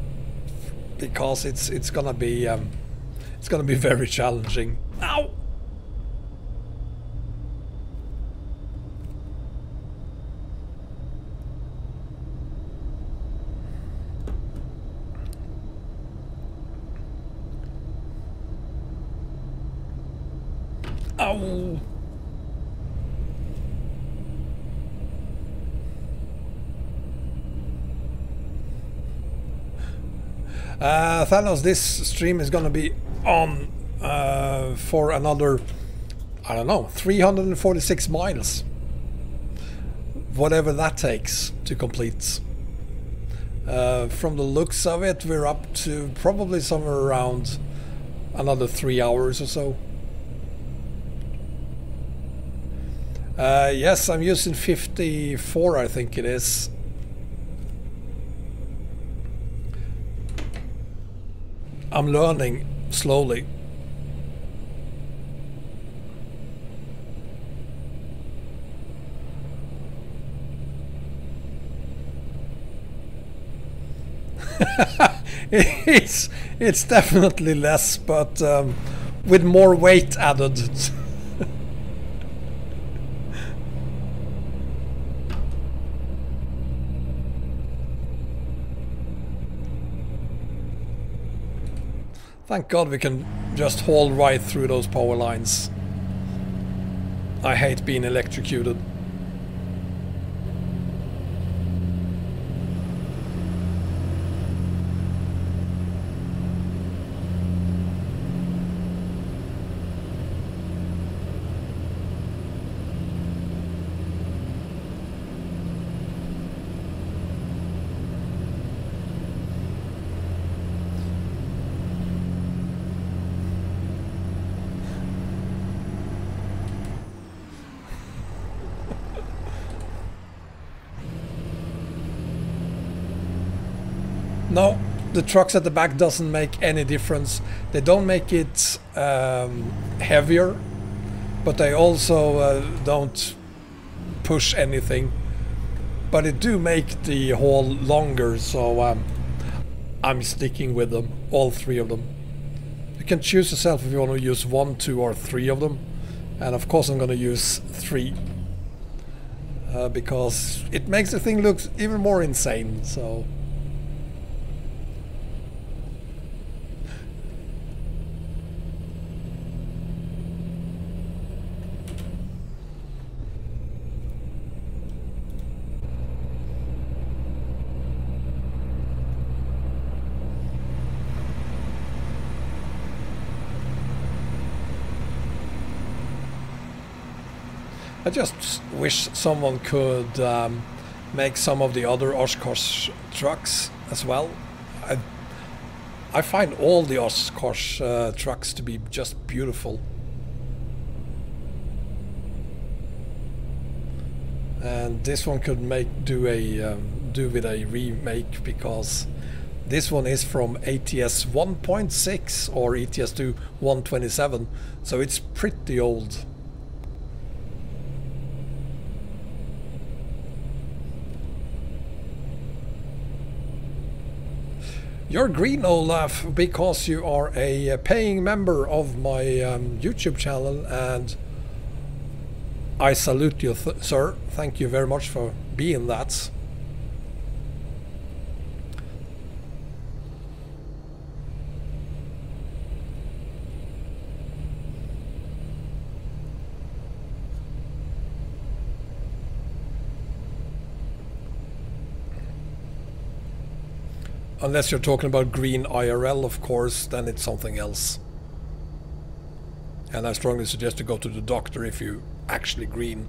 A: because it's it's gonna be um, it's going to be very challenging. Ow! Ow! Uh, Thanos, this stream is gonna be on uh, for another, I don't know, 346 miles. Whatever that takes to complete. Uh, from the looks of it, we're up to probably somewhere around another three hours or so. Uh, yes, I'm using 54, I think it is. I'm learning slowly. it's it's definitely less, but um, with more weight added. Thank God we can just haul right through those power lines. I hate being electrocuted. No, the trucks at the back doesn't make any difference. They don't make it um, heavier, but they also uh, don't push anything. But it do make the haul longer, so um, I'm sticking with them, all three of them. You can choose yourself if you want to use one, two or three of them. And of course I'm going to use three. Uh, because it makes the thing look even more insane, so... I just wish someone could um, make some of the other Oshkosh trucks as well. I, I find all the Oshkosh uh, trucks to be just beautiful. And this one could make do a um, do with a remake because this one is from ATS 1.6 or ETS 2 127, so it's pretty old. You're green, Olaf, because you are a paying member of my um, YouTube channel, and I salute you, th sir. Thank you very much for being that. Unless you're talking about green IRL, of course, then it's something else. And I strongly suggest to go to the doctor if you actually green.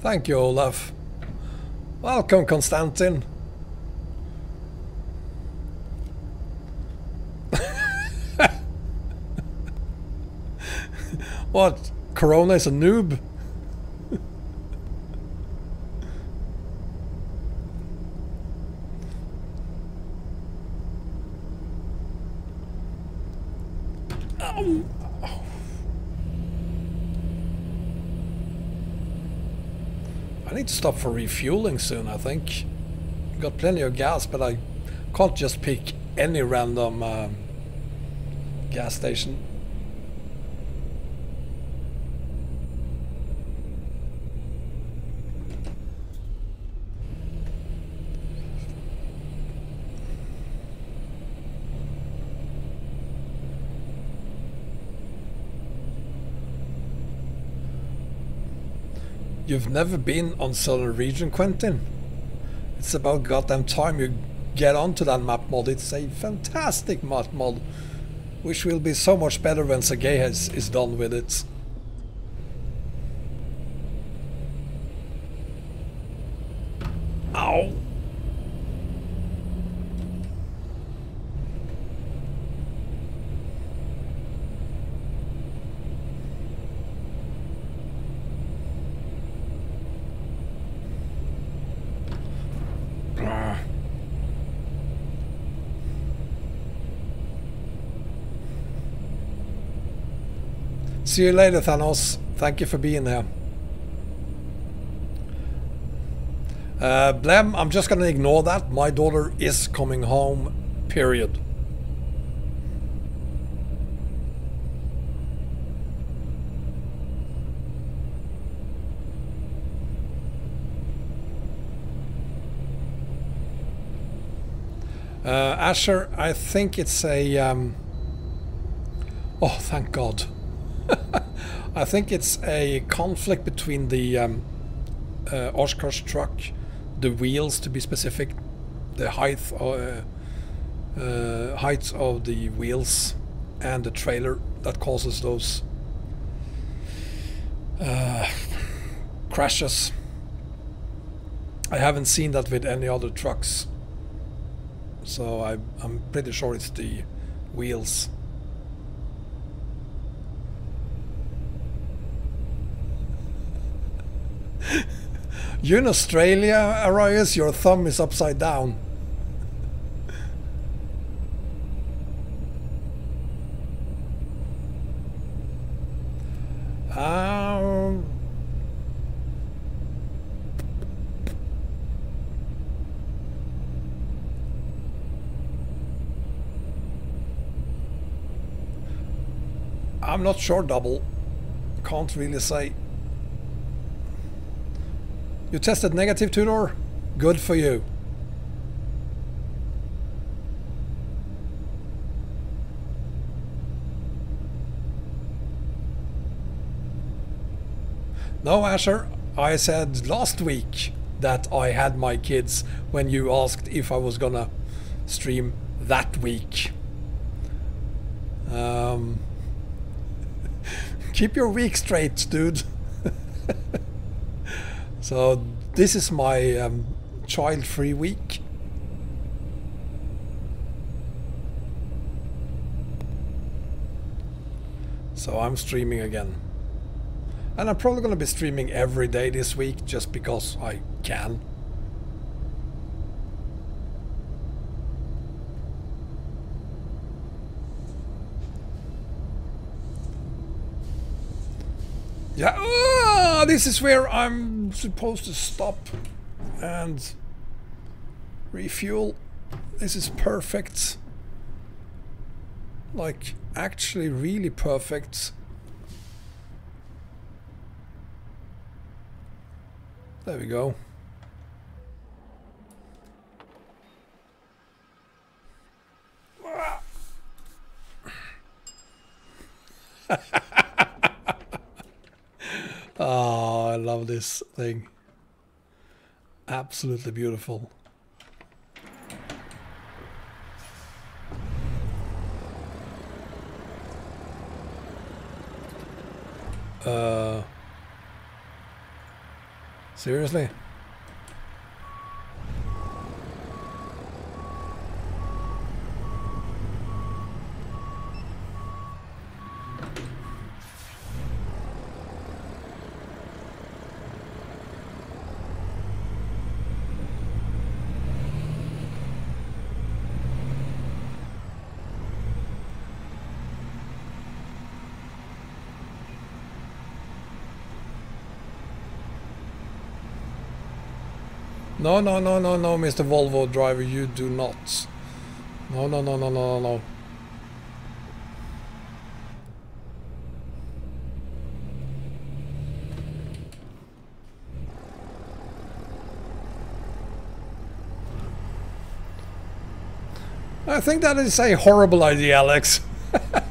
A: Thank you, Olaf. Welcome, Konstantin. What? Corona is a noob? I need to stop for refueling soon, I think. Got plenty of gas, but I can't just pick any random um, gas station. You've never been on Southern Region, Quentin? It's about goddamn time you get onto that map mod. It's a fantastic map mod, which will be so much better when Sergey has, is done with it. Ow! See you later, Thanos. Thank you for being here. Uh, Blem, I'm just going to ignore that. My daughter is coming home, period. Uh, Asher, I think it's a... Um... Oh, thank God. I think it's a conflict between the um, uh, Oshkosh truck, the wheels to be specific, the height, uh, uh, height of the wheels, and the trailer that causes those uh, crashes. I haven't seen that with any other trucks, so I, I'm pretty sure it's the wheels. You in Australia, Arias, your thumb is upside down. Um, I'm not sure, double. Can't really say. You tested negative, Tudor? Good for you. No, Asher, I said last week that I had my kids when you asked if I was gonna stream that week. Um, keep your week straight, dude. so this is my um, child-free week. So I'm streaming again. And I'm probably going to be streaming every day this week just because I can. Yeah, ah, this is where I'm supposed to stop and refuel. This is perfect. Like, actually really perfect. There we go. Ah. oh, I love this thing. Absolutely beautiful. Uh, seriously? No, no, no, no, no, Mr. Volvo driver, you do not. No, no, no, no, no, no, no. I think that is a horrible idea, Alex.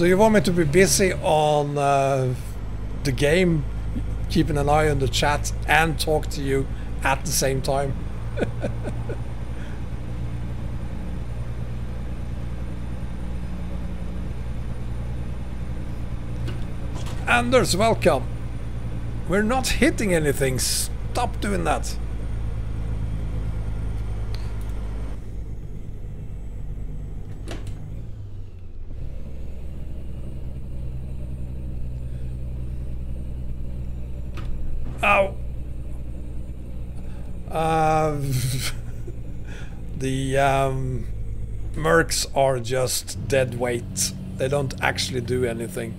A: So you want me to be busy on uh, the game, keeping an eye on the chat, and talk to you at the same time? Anders, welcome. We're not hitting anything. Stop doing that. Ow! Uh, the um, Mercs are just dead weight. They don't actually do anything.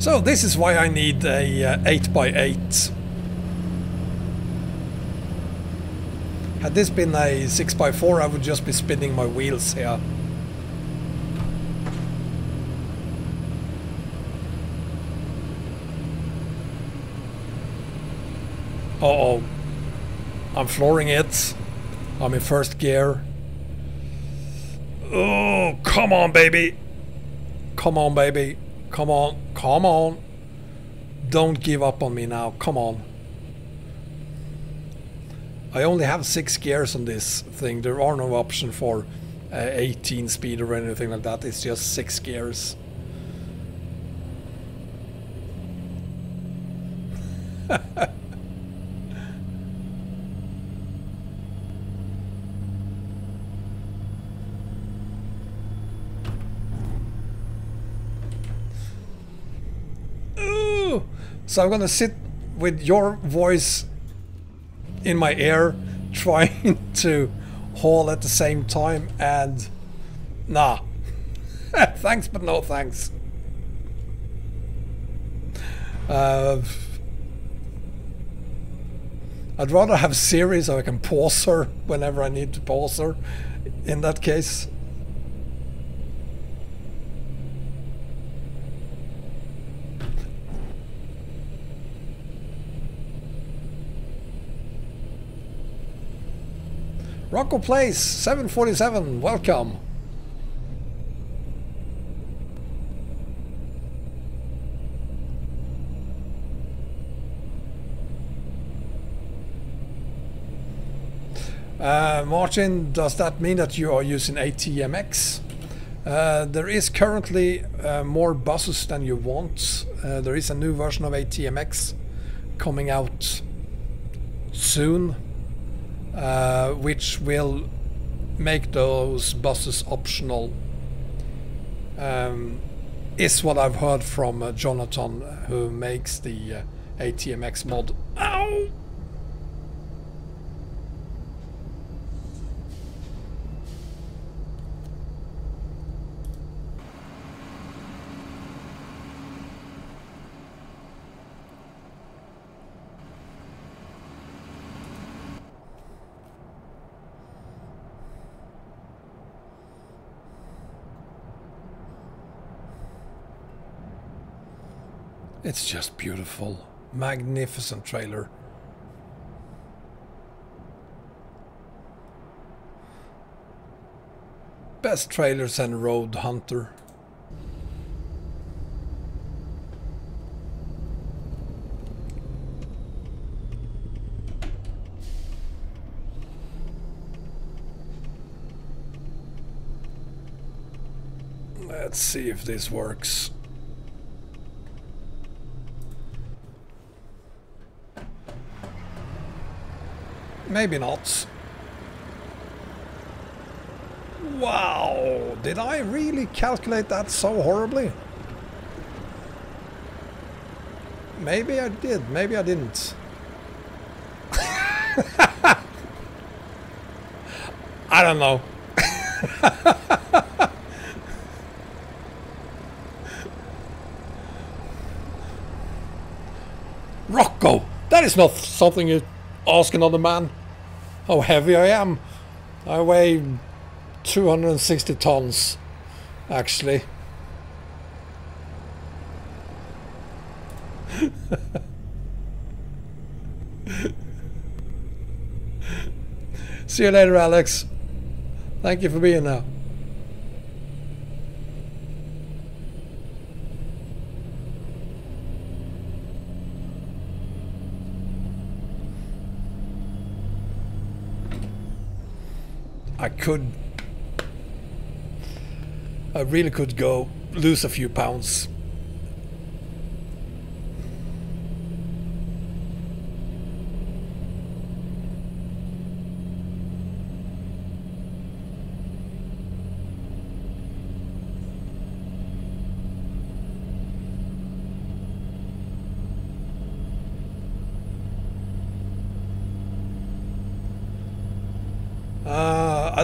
A: So this is why I need a uh, 8x8. Had this been a 6x4 I would just be spinning my wheels here. Uh oh. I'm flooring it. I'm in first gear. Oh, come on, baby. Come on, baby. Come on. Come on. Don't give up on me now. Come on. I only have six gears on this thing. There are no option for uh, 18 speed or anything like that. It's just six gears. So I'm gonna sit with your voice in my ear, trying to haul at the same time, and nah. thanks, but no thanks. Uh, I'd rather have Siri so I can pause her whenever I need to pause her. In that case. Place, 747, welcome. Uh, Martin, does that mean that you are using ATMX? Uh, there is currently uh, more buses than you want. Uh, there is a new version of ATMX coming out soon, uh, which will make those buses optional. Um, is what I've heard from uh, Jonathan, who makes the ATMX mod. Ow! It's just beautiful. Magnificent trailer. Best trailers and Road Hunter. Let's see if this works. Maybe not. Wow, did I really calculate that so horribly? Maybe I did, maybe I didn't. I don't know. Rocco, that is not something you ask another man how heavy I am. I weigh 260 tons, actually. See you later, Alex. Thank you for being there. I could I really could go lose a few pounds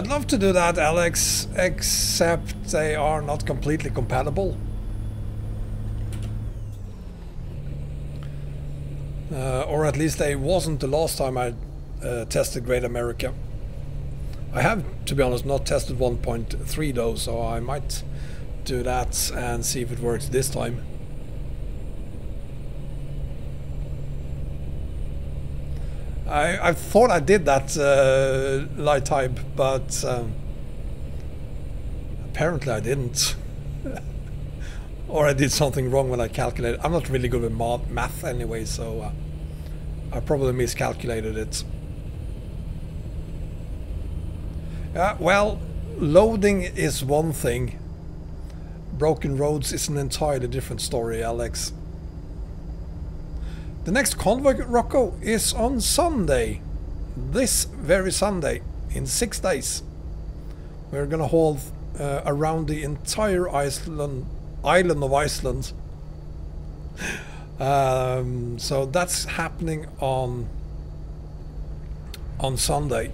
A: I'd love to do that, Alex, except they are not completely compatible. Uh, or at least they wasn't the last time I uh, tested Great America. I have, to be honest, not tested 1.3 though, so I might do that and see if it works this time. I, I thought I did that uh, light type, but um, apparently I didn't. or I did something wrong when I calculated. I'm not really good with math anyway, so uh, I probably miscalculated it. Uh, well, loading is one thing. Broken roads is an entirely different story, Alex. The next convoy, Rocco, is on Sunday. This very Sunday, in six days. We're gonna haul uh, around the entire Iceland, island of Iceland. um, so that's happening on on Sunday.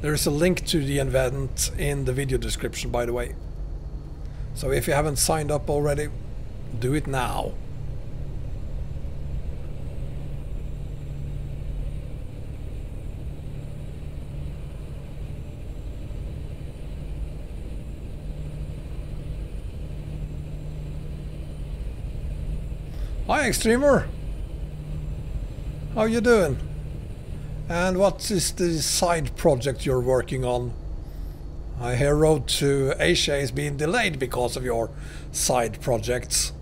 A: There is a link to the event in the video description, by the way. So if you haven't signed up already, do it now. Hi Extremer! How you doing? And what is the side project you're working on? I hear Road to Asia is being delayed because of your side projects.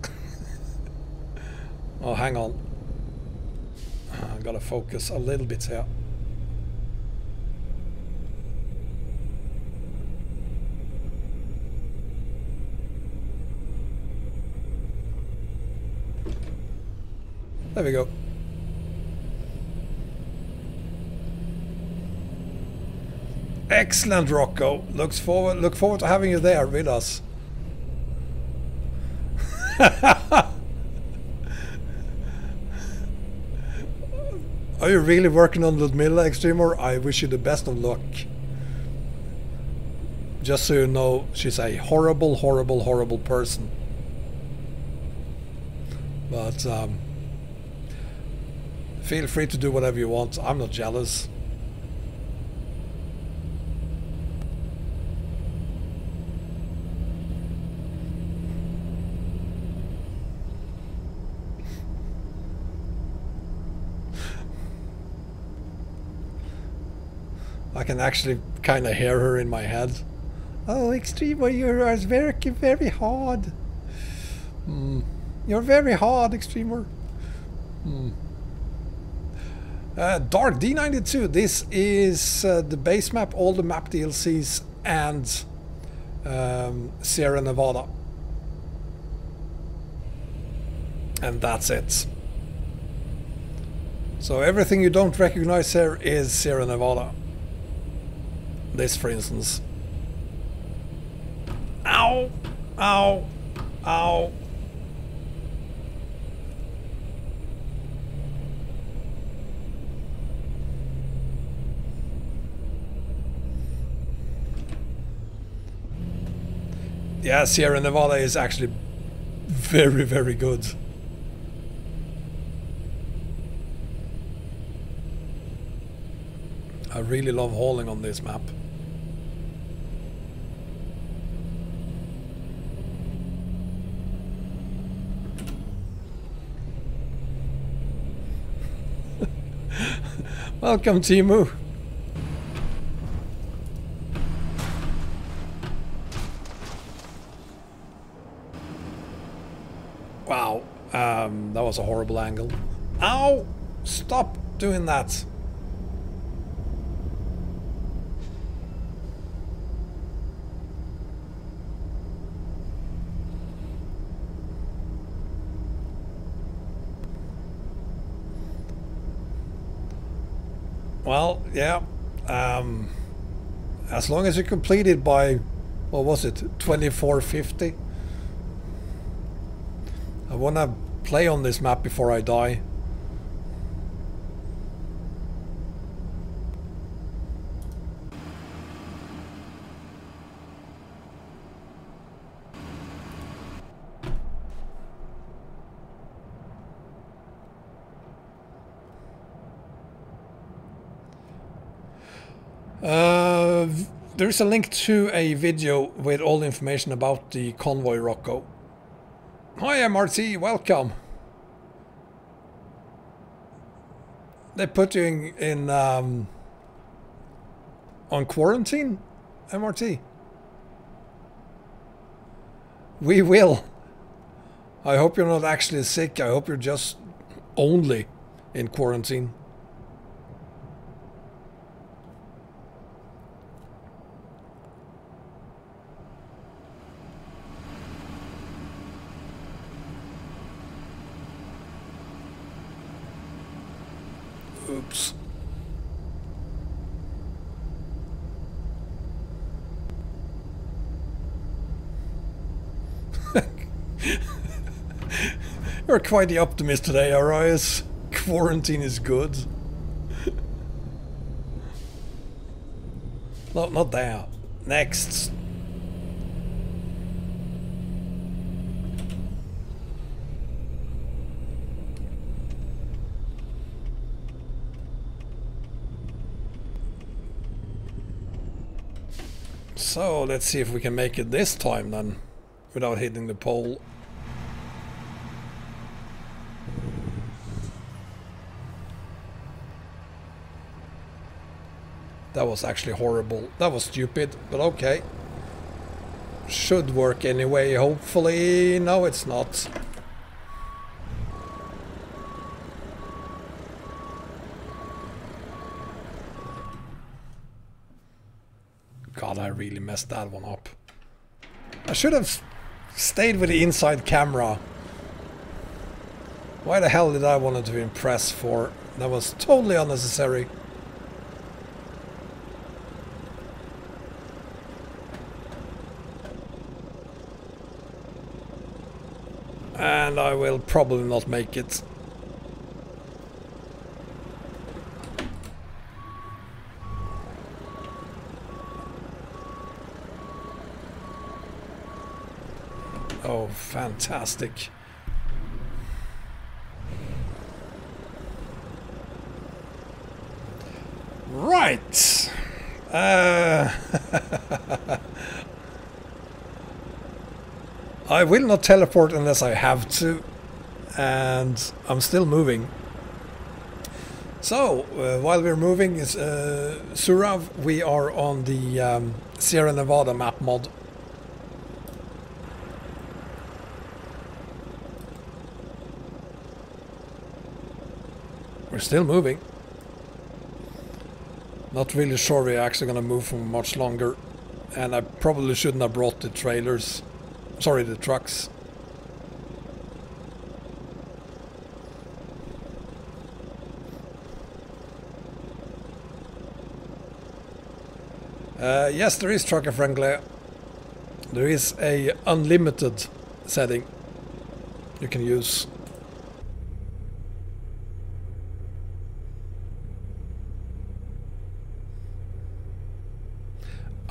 A: oh, hang on. I gotta focus a little bit here. There we go. Excellent, Rocco. Looks forward. Look forward to having you there with us. Are you really working on Ludmilla Extremer? I wish you the best of luck. Just so you know, she's a horrible, horrible, horrible person. But um, feel free to do whatever you want. I'm not jealous. I can actually kind of hear her in my head. Oh, Extremer, you're very, very hard. Mm. You're very hard, Extremer. Mm. Uh, Dark D92, this is uh, the base map, all the map DLCs, and um, Sierra Nevada. And that's it. So everything you don't recognize here is Sierra Nevada. This, for instance. Ow! Ow! Ow! Yeah, Sierra Nevada is actually very, very good. I really love hauling on this map. Welcome, Timu. Wow, um, that was a horrible angle. Ow! Stop doing that. Well, yeah. Um, as long as you complete it by, what was it, 2450? I want to play on this map before I die. Uh, there is a link to a video with all the information about the convoy Rocco. Hi MRT, welcome. They put you in, in um, on quarantine, MRT. We will. I hope you're not actually sick. I hope you're just only in quarantine. You're quite the optimist today, Arias. Quarantine is good. no, not there. Next. So let's see if we can make it this time then, without hitting the pole. That was actually horrible. That was stupid, but okay. Should work anyway, hopefully. No, it's not. God, I really messed that one up. I should have stayed with the inside camera. Why the hell did I want to impress for? That was totally unnecessary. And I will probably not make it. Oh, fantastic. Right. Uh, I will not teleport unless I have to. And I'm still moving. So, uh, while we're moving, is uh, Surav, we are on the um, Sierra Nevada map mod. We're still moving. Not really sure we're actually going to move for much longer. And I probably shouldn't have brought the trailers. Sorry, the trucks. Uh, yes, there is trucker friendly. There is a unlimited setting you can use.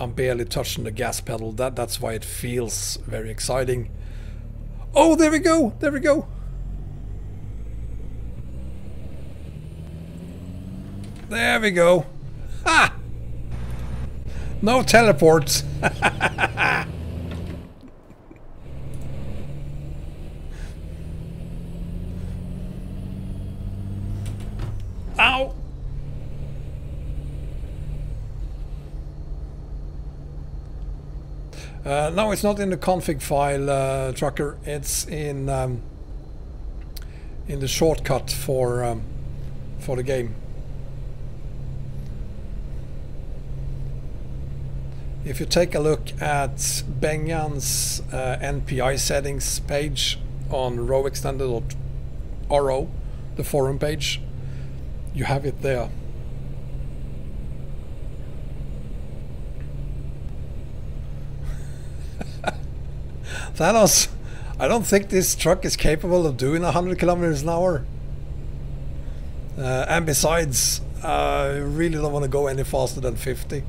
A: I'm barely touching the gas pedal. That that's why it feels very exciting. Oh, there we go. There we go. There we go. Ha! No teleports. Ow! Uh, no, it's not in the config file, uh, Trucker. It's in um, in the shortcut for um, for the game. If you take a look at Bengan's uh, NPI settings page on roextended.ro, the forum page, you have it there. Thanos, I don't think this truck is capable of doing 100 kilometers an hour. Uh, and besides, I really don't want to go any faster than 50.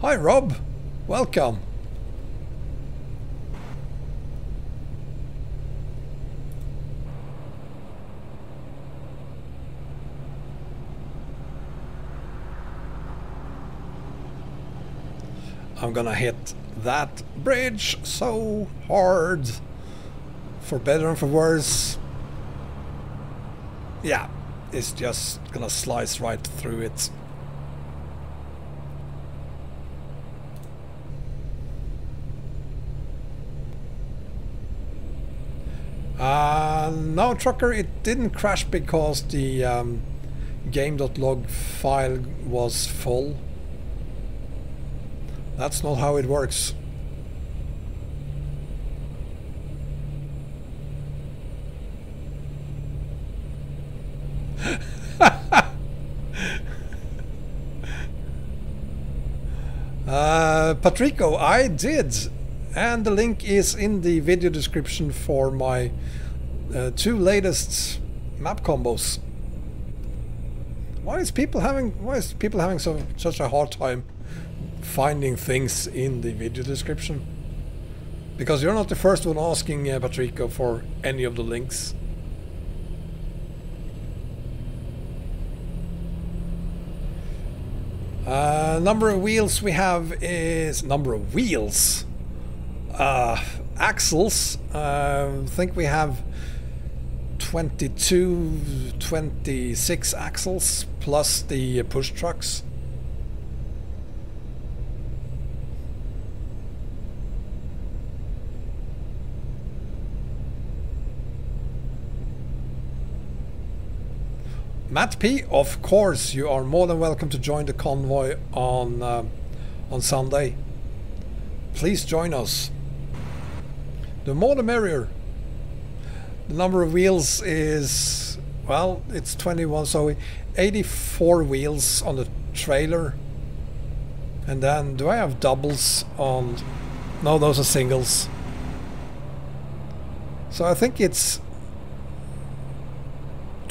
A: Hi Rob, welcome. I'm gonna hit that bridge so hard. For better and for worse. Yeah, it's just gonna slice right through it. Uh, no, Trucker, it didn't crash because the um, game.log file was full. That's not how it works. uh, Patrico, I did. And the link is in the video description for my uh, two latest map combos. Why is people having why is people having so such a hard time finding things in the video description. Because you're not the first one asking uh, Patrico for any of the links. Uh, number of wheels we have is number of wheels. Uh, axles. Uh, I think we have 22, 26 axles plus the push trucks. Matt P, of course, you are more than welcome to join the convoy on uh, on Sunday. Please join us. The more the merrier. The number of wheels is well, it's 21, so 84 wheels on the trailer. And then, do I have doubles on? No, those are singles. So I think it's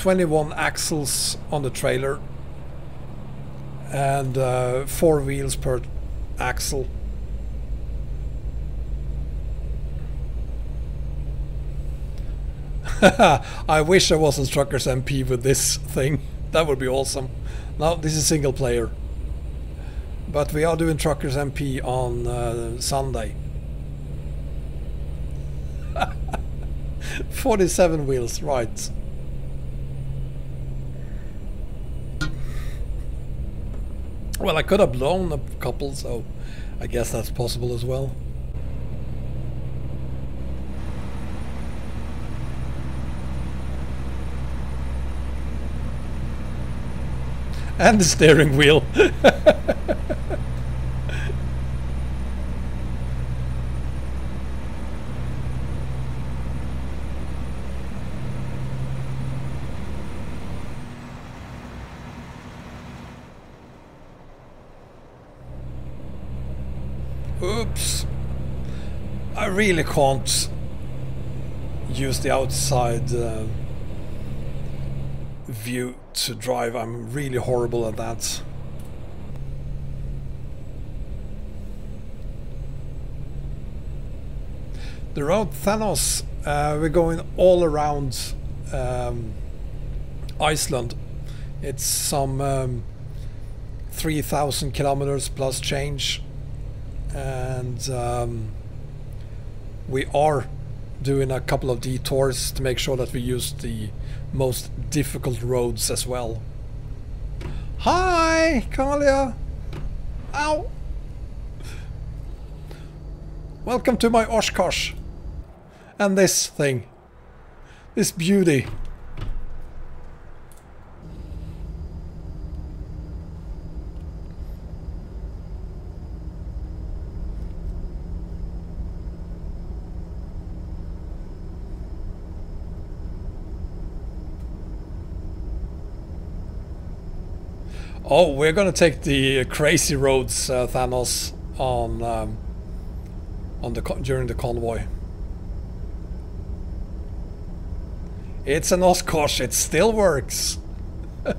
A: 21 axles on the trailer and uh, four wheels per axle. I wish I was in TruckersMP with this thing. That would be awesome. Now this is single player. But we are doing TruckersMP on uh, Sunday. 47 wheels, right. Well, I could have blown a couple, so I guess that's possible as well. And the steering wheel. Oops. I really can't use the outside uh, view to drive. I'm really horrible at that. The road Thanos, uh, we're going all around um, Iceland. It's some um, 3,000 kilometers plus change and um, we are doing a couple of detours to make sure that we use the most difficult roads as well. Hi, Kalia! Ow! Welcome to my Oshkosh. And this thing. This beauty. Oh, we're gonna take the crazy roads, uh, Thanos, on um, on the during the convoy. It's an Oshkosh. It still works.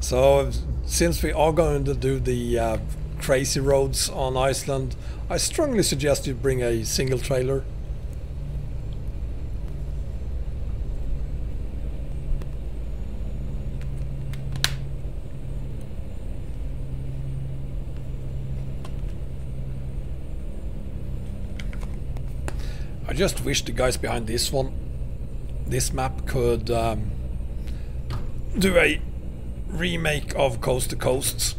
A: so, since we are going to do the uh, crazy roads on Iceland, I strongly suggest you bring a single trailer. I just wish the guys behind this one, this map could um, do a remake of Coast to Coasts.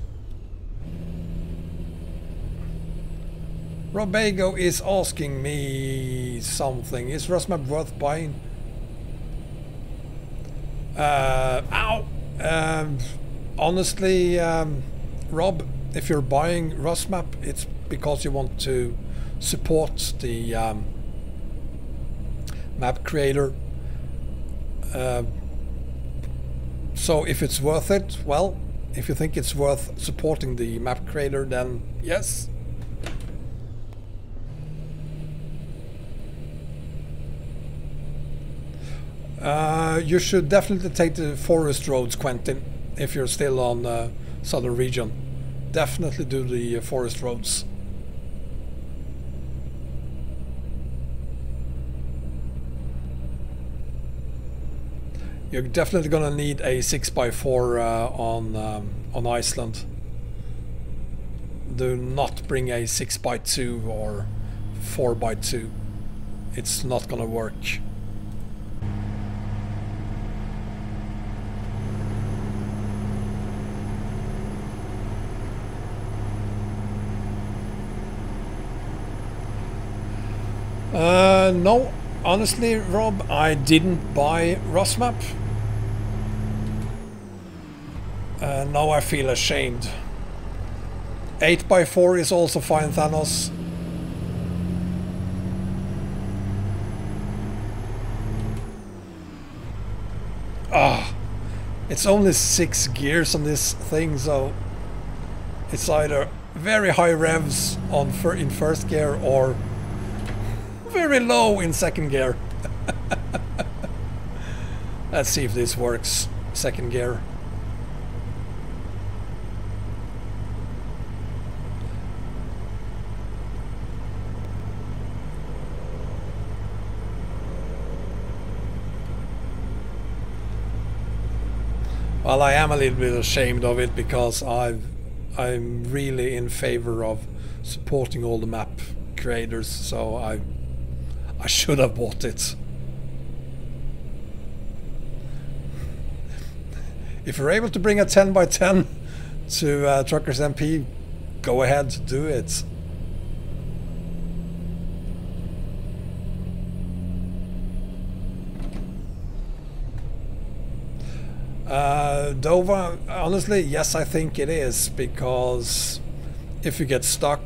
A: Robago is asking me something. Is RusMap worth buying? Uh, ow! Um, honestly, um, Rob, if you're buying RusMap, it's because you want to support the um, map creator. Uh, so if it's worth it, well, if you think it's worth supporting the map creator, then yes. Uh, you should definitely take the forest roads, Quentin, if you're still on uh, southern region. Definitely do the uh, forest roads. You're definitely gonna need a 6x4 uh, on um, on Iceland. Do not bring a 6x2 or 4x2. It's not gonna work. Uh, no, honestly, Rob, I didn't buy RusMap. Uh, now I feel ashamed. 8x4 is also fine, Thanos. Ah, it's only six gears on this thing, so it's either very high revs on in first gear or very low in second gear. Let's see if this works. Second gear. Well, I am a little bit ashamed of it because I've, I'm really in favor of supporting all the map creators, so I, I should have bought it. If you're able to bring a 10 by 10 to uh, TruckersMP, go ahead, do it. Uh, honestly, yes, I think it is because if you get stuck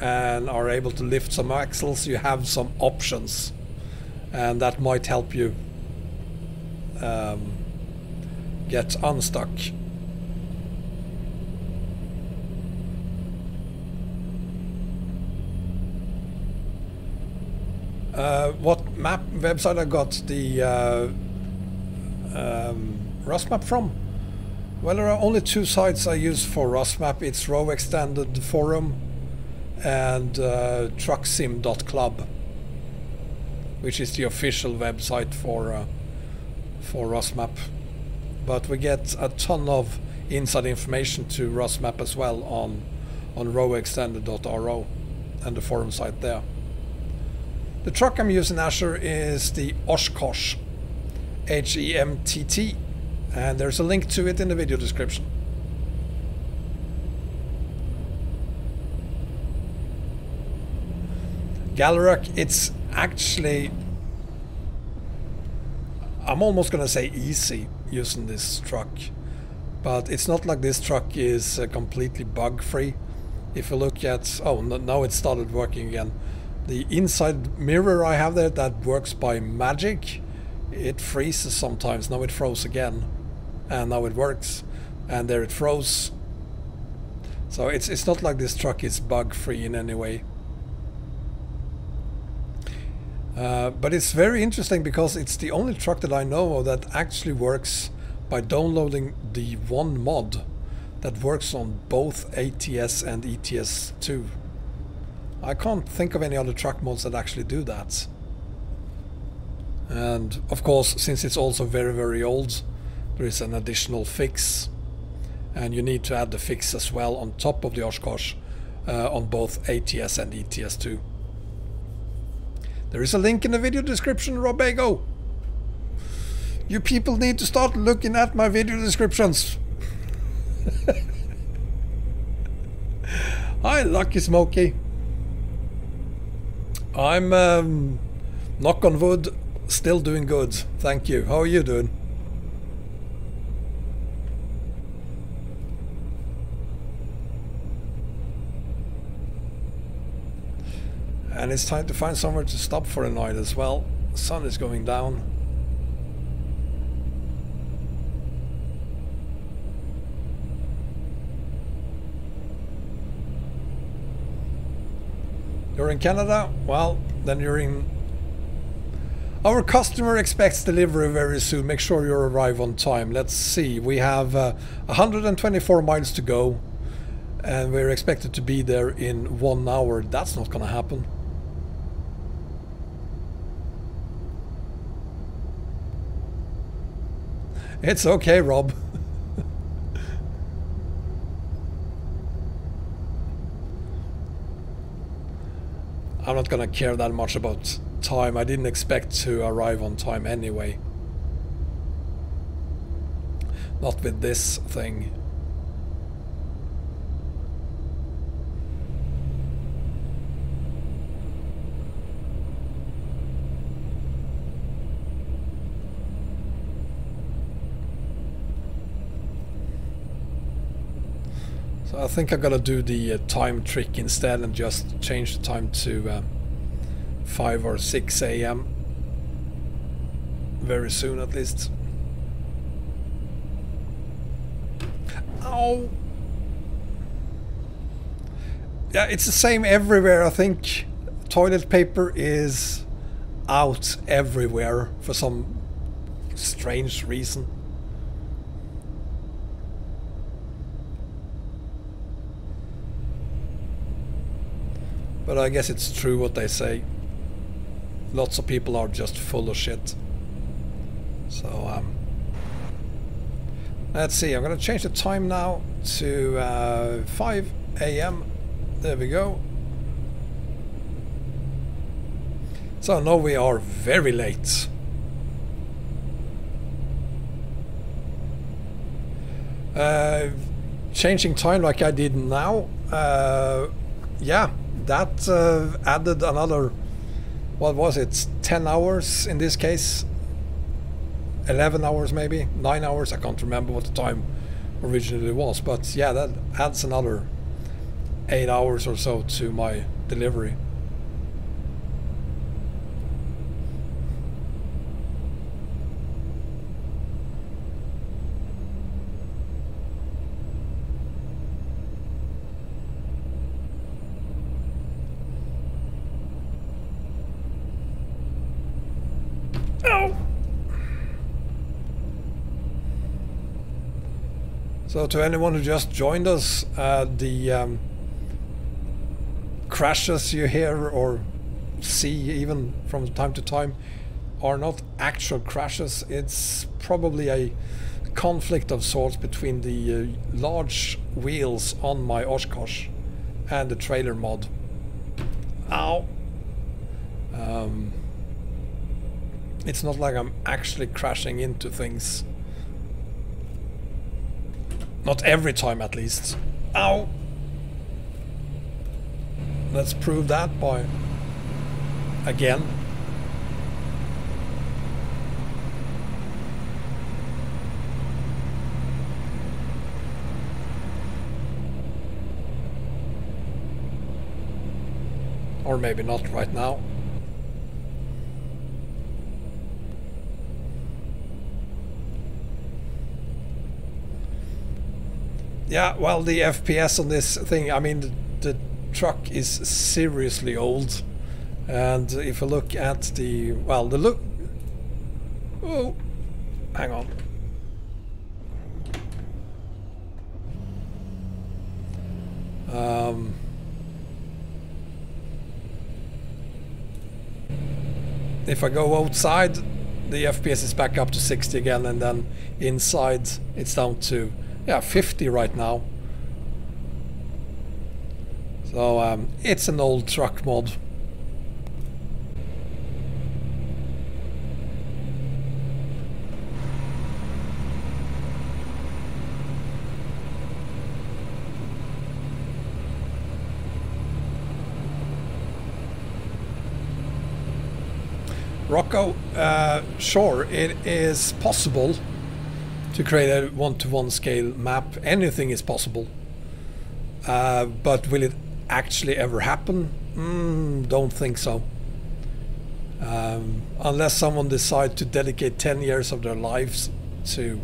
A: and are able to lift some axles, you have some options, and that might help you um, get unstuck. Uh, what map website I got the uh, um, RusMap from? Well, there are only two sites I use for RusMap. It's RoExtended Forum and uh, trucksim.club, which is the official website for uh, for RusMap. But we get a ton of inside information to RusMap as well on on roextended.ro and the forum site there. The truck I'm using Asher is the Oshkosh, H-E-M-T-T, and there's a link to it in the video description. Galaruk, it's actually... I'm almost gonna say easy using this truck. But it's not like this truck is uh, completely bug-free. If you look at... Oh, no, now it started working again. The inside mirror I have there that works by magic, it freezes sometimes. Now it froze again. And now it works. And there it froze. So it's, it's not like this truck is bug-free in any way. Uh, but it's very interesting because it's the only truck that I know of that actually works by downloading the one mod that works on both ATS and ETS2. I can't think of any other truck mods that actually do that. And of course, since it's also very, very old, there is an additional fix. And you need to add the fix as well on top of the Oshkosh uh, on both ATS and ETS2. There is a link in the video description, Robego. You people need to start looking at my video descriptions. Hi, Lucky Smokey. I'm, um, knock on wood, still doing good. Thank you. How are you doing? And it's time to find somewhere to stop for a night as well. The sun is going down. You're in Canada? Well, then you're in... Our customer expects delivery very soon. Make sure you arrive on time. Let's see. We have uh, 124 miles to go. And we're expected to be there in one hour. That's not going to happen. It's okay, Rob. I'm not gonna care that much about time. I didn't expect to arrive on time anyway. Not with this thing. I think I'm gonna do the uh, time trick instead and just change the time to uh, 5 or 6 a.m. Very soon at least. Ow! Yeah, it's the same everywhere. I think toilet paper is out everywhere for some strange reason. But I guess it's true what they say. Lots of people are just full of shit. So, um, let's see. I'm going to change the time now to uh, 5 a.m. There we go. So now we are very late. Uh, changing time like I did now, uh, yeah, that uh, added another, what was it, 10 hours in this case? 11 hours maybe? 9 hours? I can't remember what the time originally was, but yeah, that adds another 8 hours or so to my delivery. So to anyone who just joined us, uh, the um, crashes you hear or see even from time to time are not actual crashes. It's probably a conflict of sorts between the uh, large wheels on my Oshkosh and the trailer mod. Ow! Um, it's not like I'm actually crashing into things. Not every time, at least. Ow! Let's prove that by... Again. Or maybe not right now. Yeah, well, the FPS on this thing, I mean, the, the truck is seriously old. And if I look at the, well, the look, oh, hang on. Um, if I go outside, the FPS is back up to 60 again, and then inside it's down to yeah 50 right now. So um, it's an old truck mod Rocco, uh, sure, it is possible to create a one-to-one -one scale map. Anything is possible. Uh, but will it actually ever happen? Mm, don't think so. Um, unless someone decides to dedicate 10 years of their lives to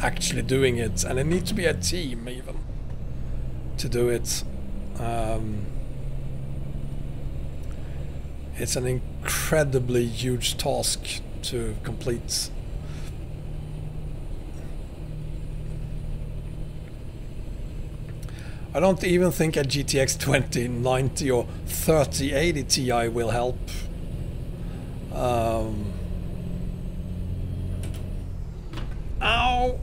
A: actually doing it. And it needs to be a team even to do it. Um, it's an incredibly huge task to complete I don't even think a GTX 2090 or 3080 Ti will help. Um, ow!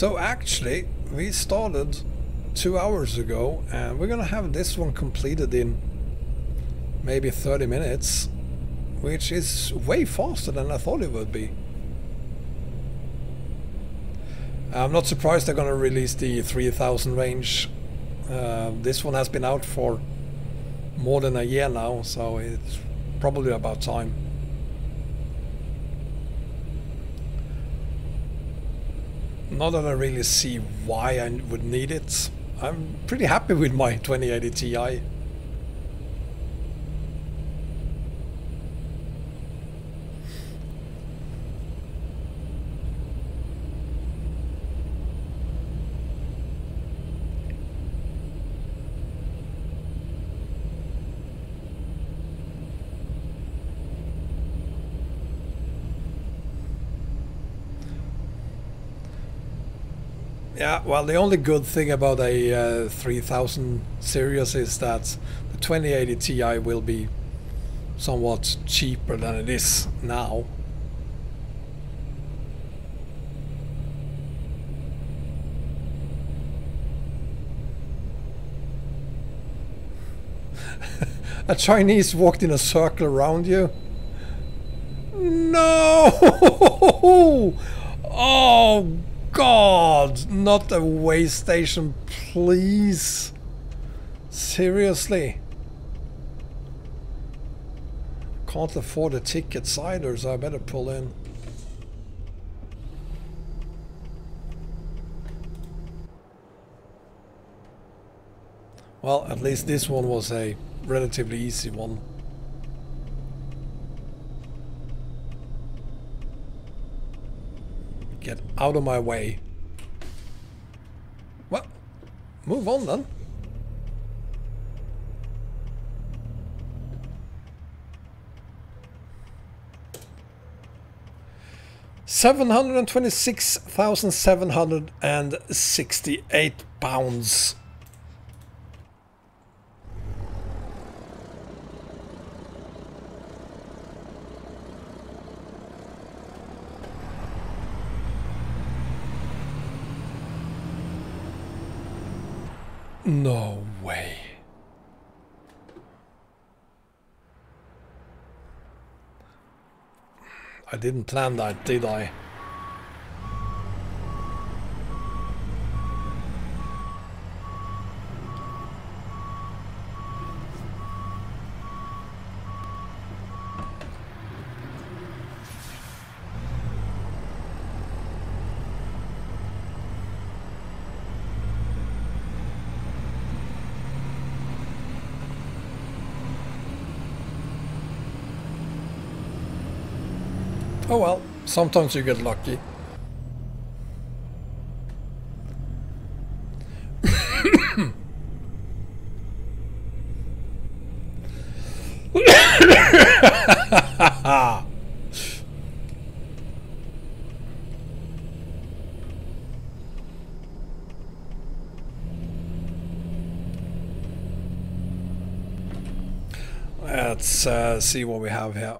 A: So actually, we started two hours ago and we're gonna have this one completed in maybe 30 minutes, which is way faster than I thought it would be. I'm not surprised they're gonna release the 3000 range. Uh, this one has been out for more than a year now, so it's probably about time. Not that I really see why I would need it. I'm pretty happy with my 2080 Ti. Yeah, well, the only good thing about a uh, 3000 series is that the 2080 Ti will be somewhat cheaper than it is now. a Chinese walked in a circle around you? No! Oh, God! Not a way station, please! Seriously? Can't afford a ticket either, so I better pull in. Well, at least this one was a relatively easy one. Get out of my way. Well, move on then. Seven hundred and twenty-six thousand seven hundred and sixty-eight pounds. No way. I didn't plan that, did I? Oh well, sometimes you get lucky. Let's uh, see what we have here.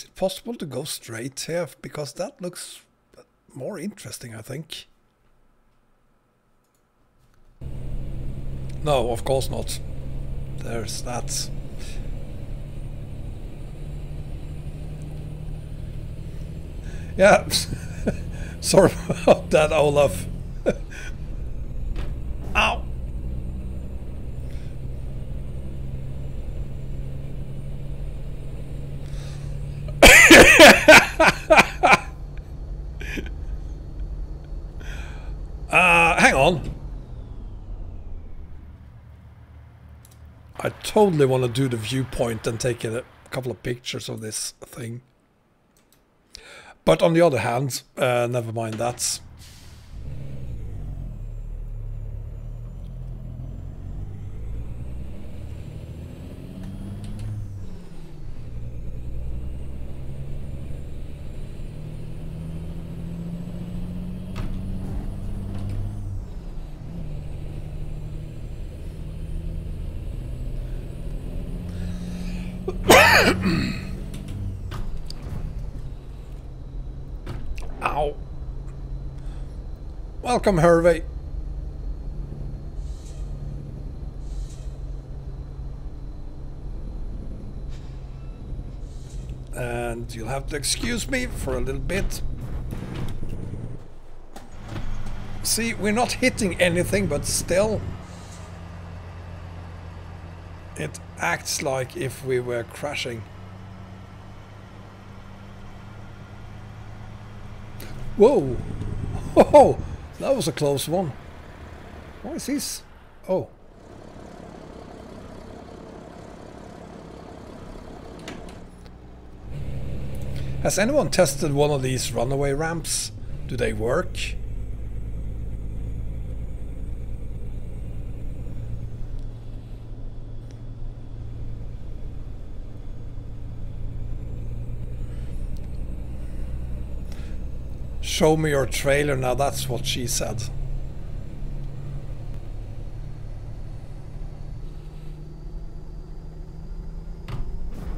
A: Is it possible to go straight here? Because that looks more interesting, I think. No, of course not. There's that. Yeah, sorry about that, Olaf. Ow! uh, hang on. I totally want to do the viewpoint and take a couple of pictures of this thing. But on the other hand, uh, never mind that. Ow. Welcome, Hervey. And you'll have to excuse me for a little bit. See, we're not hitting anything, but still... It acts like if we were crashing. Whoa! Oh, that was a close one. What is this? Oh. Has anyone tested one of these runaway ramps? Do they work? Show me your trailer now, that's what she said.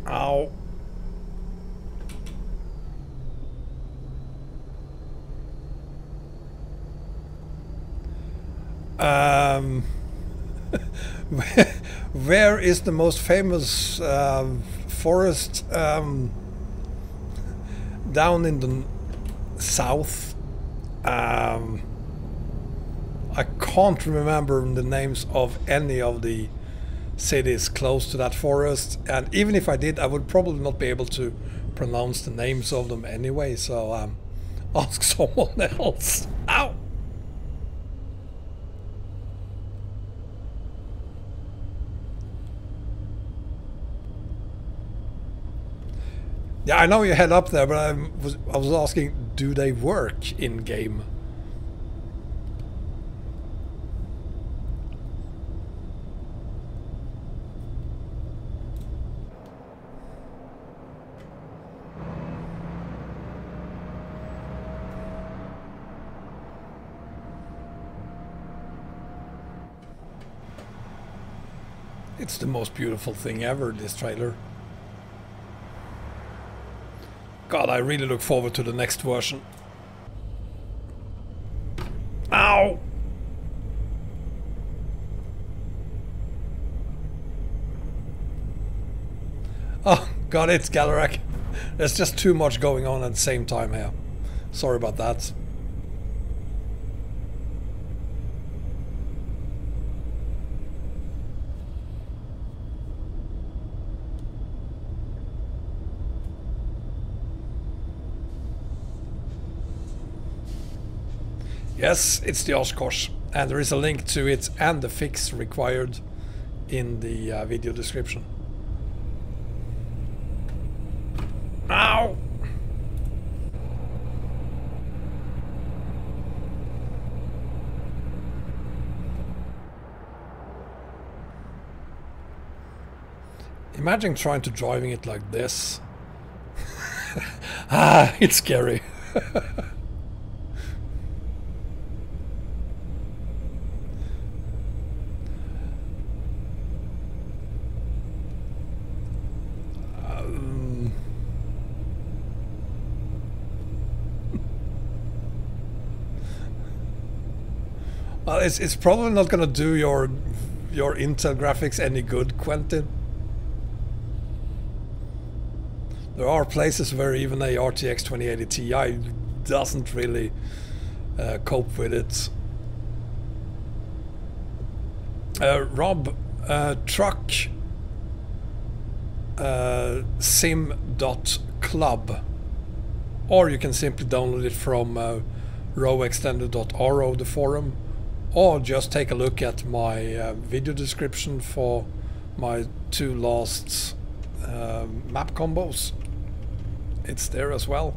A: Ow. Um, where is the most famous uh, forest um, down in the south. Um, I can't remember the names of any of the cities close to that forest, and even if I did, I would probably not be able to pronounce the names of them anyway. So um, ask someone else. Ow! Yeah, I know you head up there, but I was I was asking, do they work in game? It's the most beautiful thing ever, this trailer. God, I really look forward to the next version. Ow! Oh, got it, Galarak. There's just too much going on at the same time here. Sorry about that. Yes, it's the Oshkosh, and there is a link to it and the fix required in the uh, video description. Ow! Imagine trying to driving it like this. ah, it's scary. Well, it's it's probably not gonna do your your Intel graphics any good, Quentin. There are places where even a RTX 2080 Ti doesn't really uh, cope with it. Uh, Rob, uh, truck uh, sim.club or you can simply download it from uh, roextended.ro, the forum or just take a look at my uh, video description for my two last uh, map combos. It's there as well.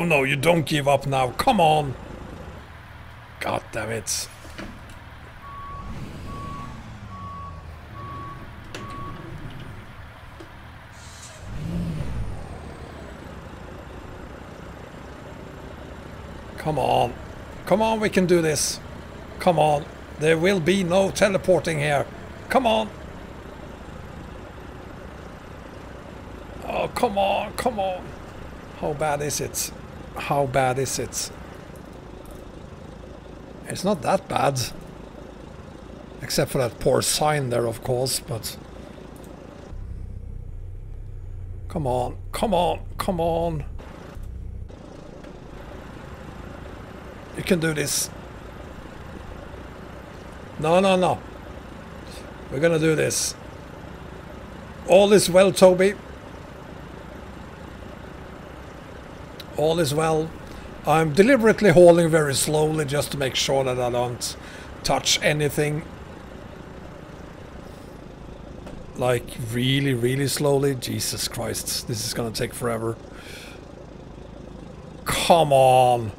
A: Oh no, you don't give up now. Come on. God damn it. Come on. Come on, we can do this. Come on. There will be no teleporting here. Come on. Oh, come on, come on. How bad is it? How bad is it? It's not that bad. Except for that poor sign there, of course, but... Come on, come on, come on. You can do this. No, no, no. We're gonna do this. All is well, Toby. All is well. I'm deliberately hauling very slowly just to make sure that I don't touch anything. Like really, really slowly. Jesus Christ, this is gonna take forever. Come on.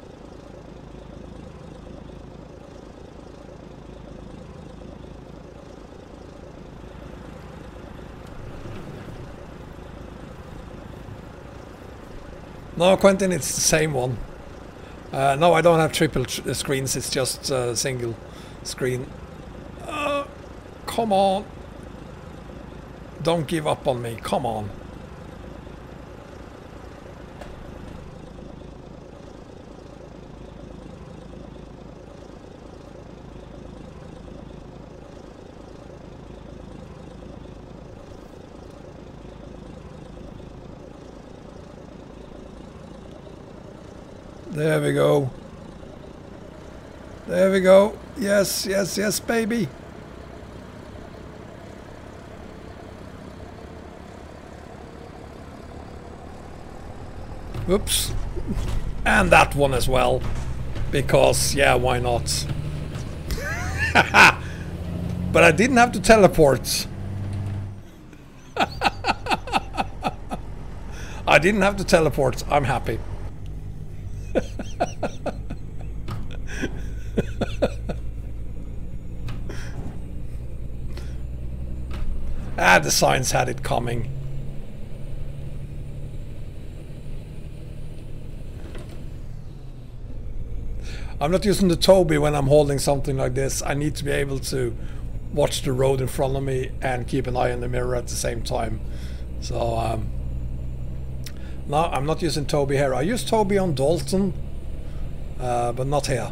A: No, Quentin, it's the same one. Uh, no, I don't have triple tr uh, screens, it's just a uh, single screen. Uh, come on. Don't give up on me, come on. There we go. There we go. Yes, yes, yes, baby. Oops. And that one as well. Because, yeah, why not? but I didn't have to teleport. I didn't have to teleport. I'm happy. Ah, the signs had it coming. I'm not using the Tobii when I'm holding something like this. I need to be able to watch the road in front of me and keep an eye on the mirror at the same time. So, um, no, I'm not using Tobii here. I use Tobii on Dalton, uh, but not here.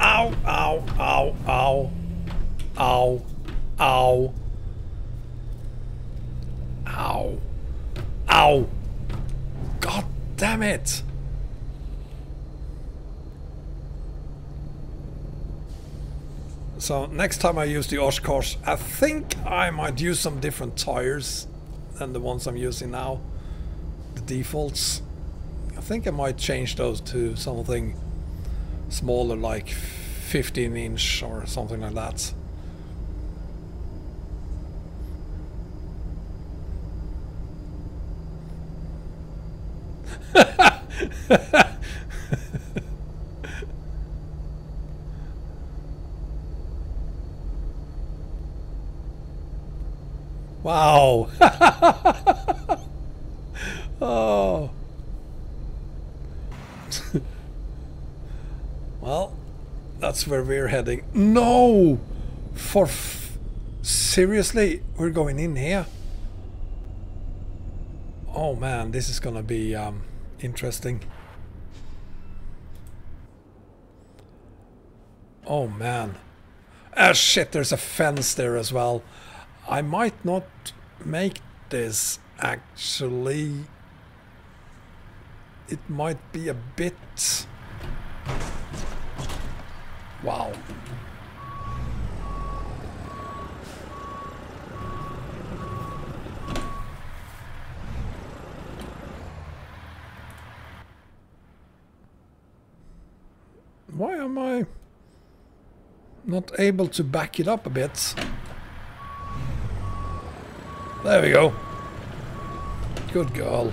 A: Ow, ow, ow, ow, ow, ow, ow, ow. God damn it. So next time I use the Oshkosh, I think I might use some different tires than the ones I'm using now. The defaults. I think I might change those to something smaller like 15 inch or something like that. Wow. oh. well, that's where we're heading. No! For seriously, we're going in here. Oh man, this is gonna be um, interesting. Oh man. Ah shit, there's a fence there as well. I might not make this actually. It might be a bit... Wow. Why am I... Not able to back it up a bit. There we go. Good girl.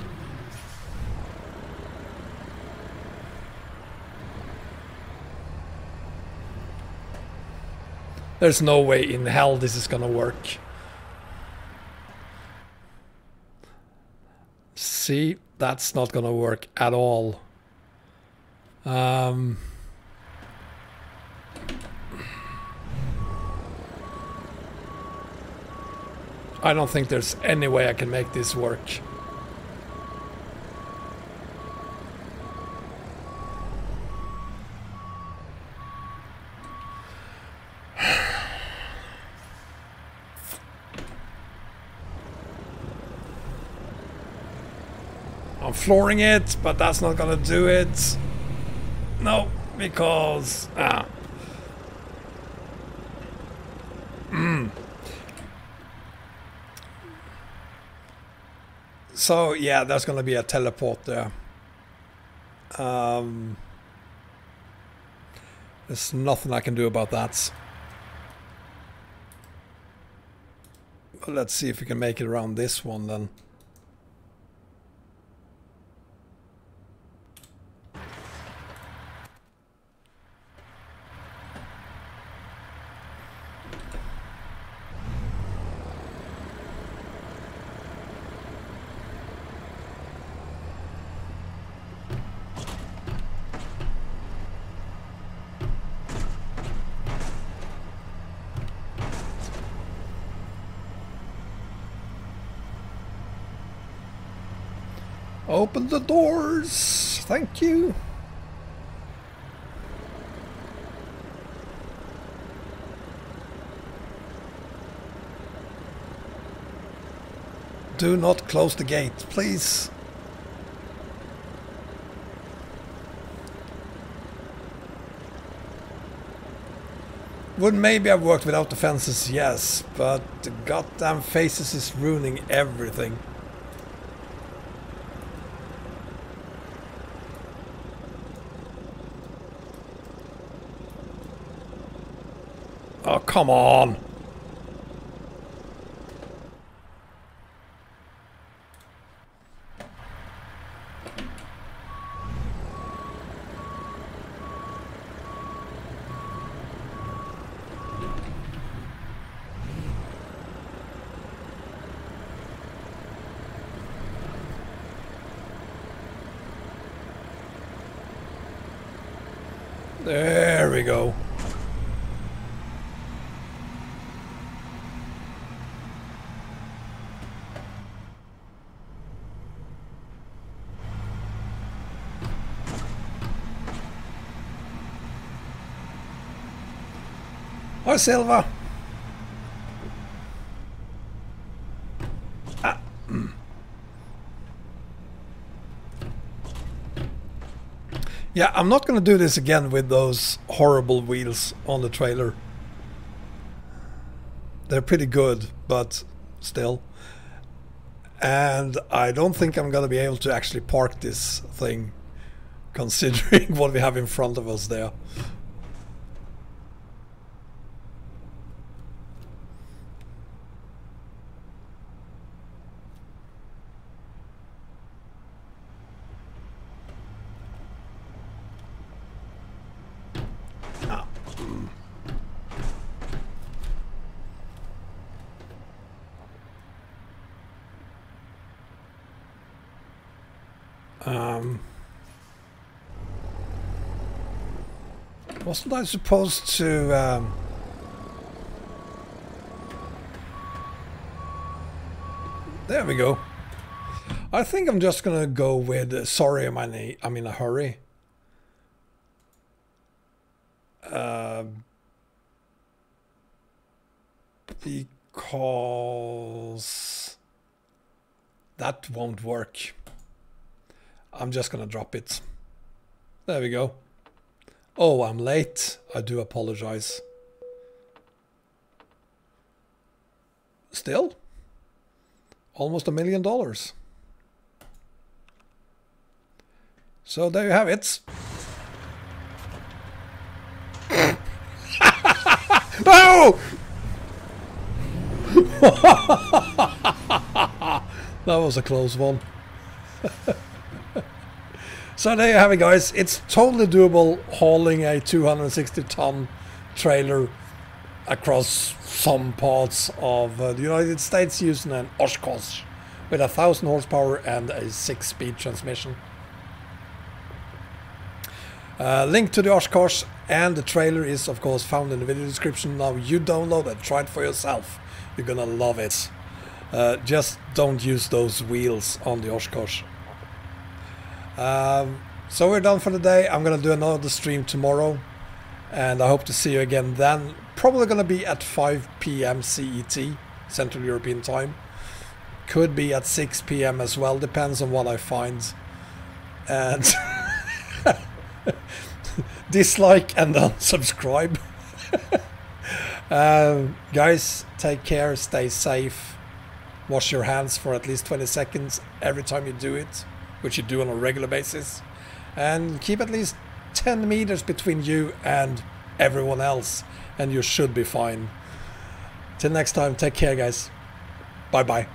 A: There's no way in hell this is gonna work. See, that's not gonna work at all. Um, I don't think there's any way I can make this work. Flooring it, but that's not gonna do it. No, because... Ah. Mm. So, yeah, there's gonna be a teleport there. Um, there's nothing I can do about that. But let's see if we can make it around this one then. The doors. Thank you. Do not close the gate, please. Would maybe have worked without the fences, yes, but the goddamn faces is ruining everything. Oh, come on. There we go. Hi, Silva. Ah. Yeah, I'm not going to do this again with those horrible wheels on the trailer. They're pretty good, but still. And I don't think I'm going to be able to actually park this thing, considering what we have in front of us there. Um, wasn't I supposed to... Um, there we go. I think I'm just gonna go with uh, sorry I'm in a, I'm in a hurry. Uh, because that won't work. I'm just gonna drop it. There we go. Oh, I'm late. I do apologize. Still? Almost a million dollars. So there you have it. Oh! that was a close one. so there you have it guys. It's totally doable hauling a 260 ton trailer across some parts of uh, the United States using an Oshkosh with a thousand horsepower and a six speed transmission. Uh, link to the Oshkosh and the trailer is of course found in the video description. Now you download it, try it for yourself. You're gonna love it. Uh, just don't use those wheels on the Oshkosh. Um, so we're done for the day. I'm gonna do another stream tomorrow and I hope to see you again then. Probably gonna be at 5 p.m. CET, Central European Time. Could be at 6 p.m. as well, depends on what I find. And dislike and unsubscribe. uh, guys, take care, stay safe. Wash your hands for at least 20 seconds every time you do it, which you do on a regular basis. And keep at least 10 meters between you and everyone else, and you should be fine. Till next time, take care, guys. Bye bye.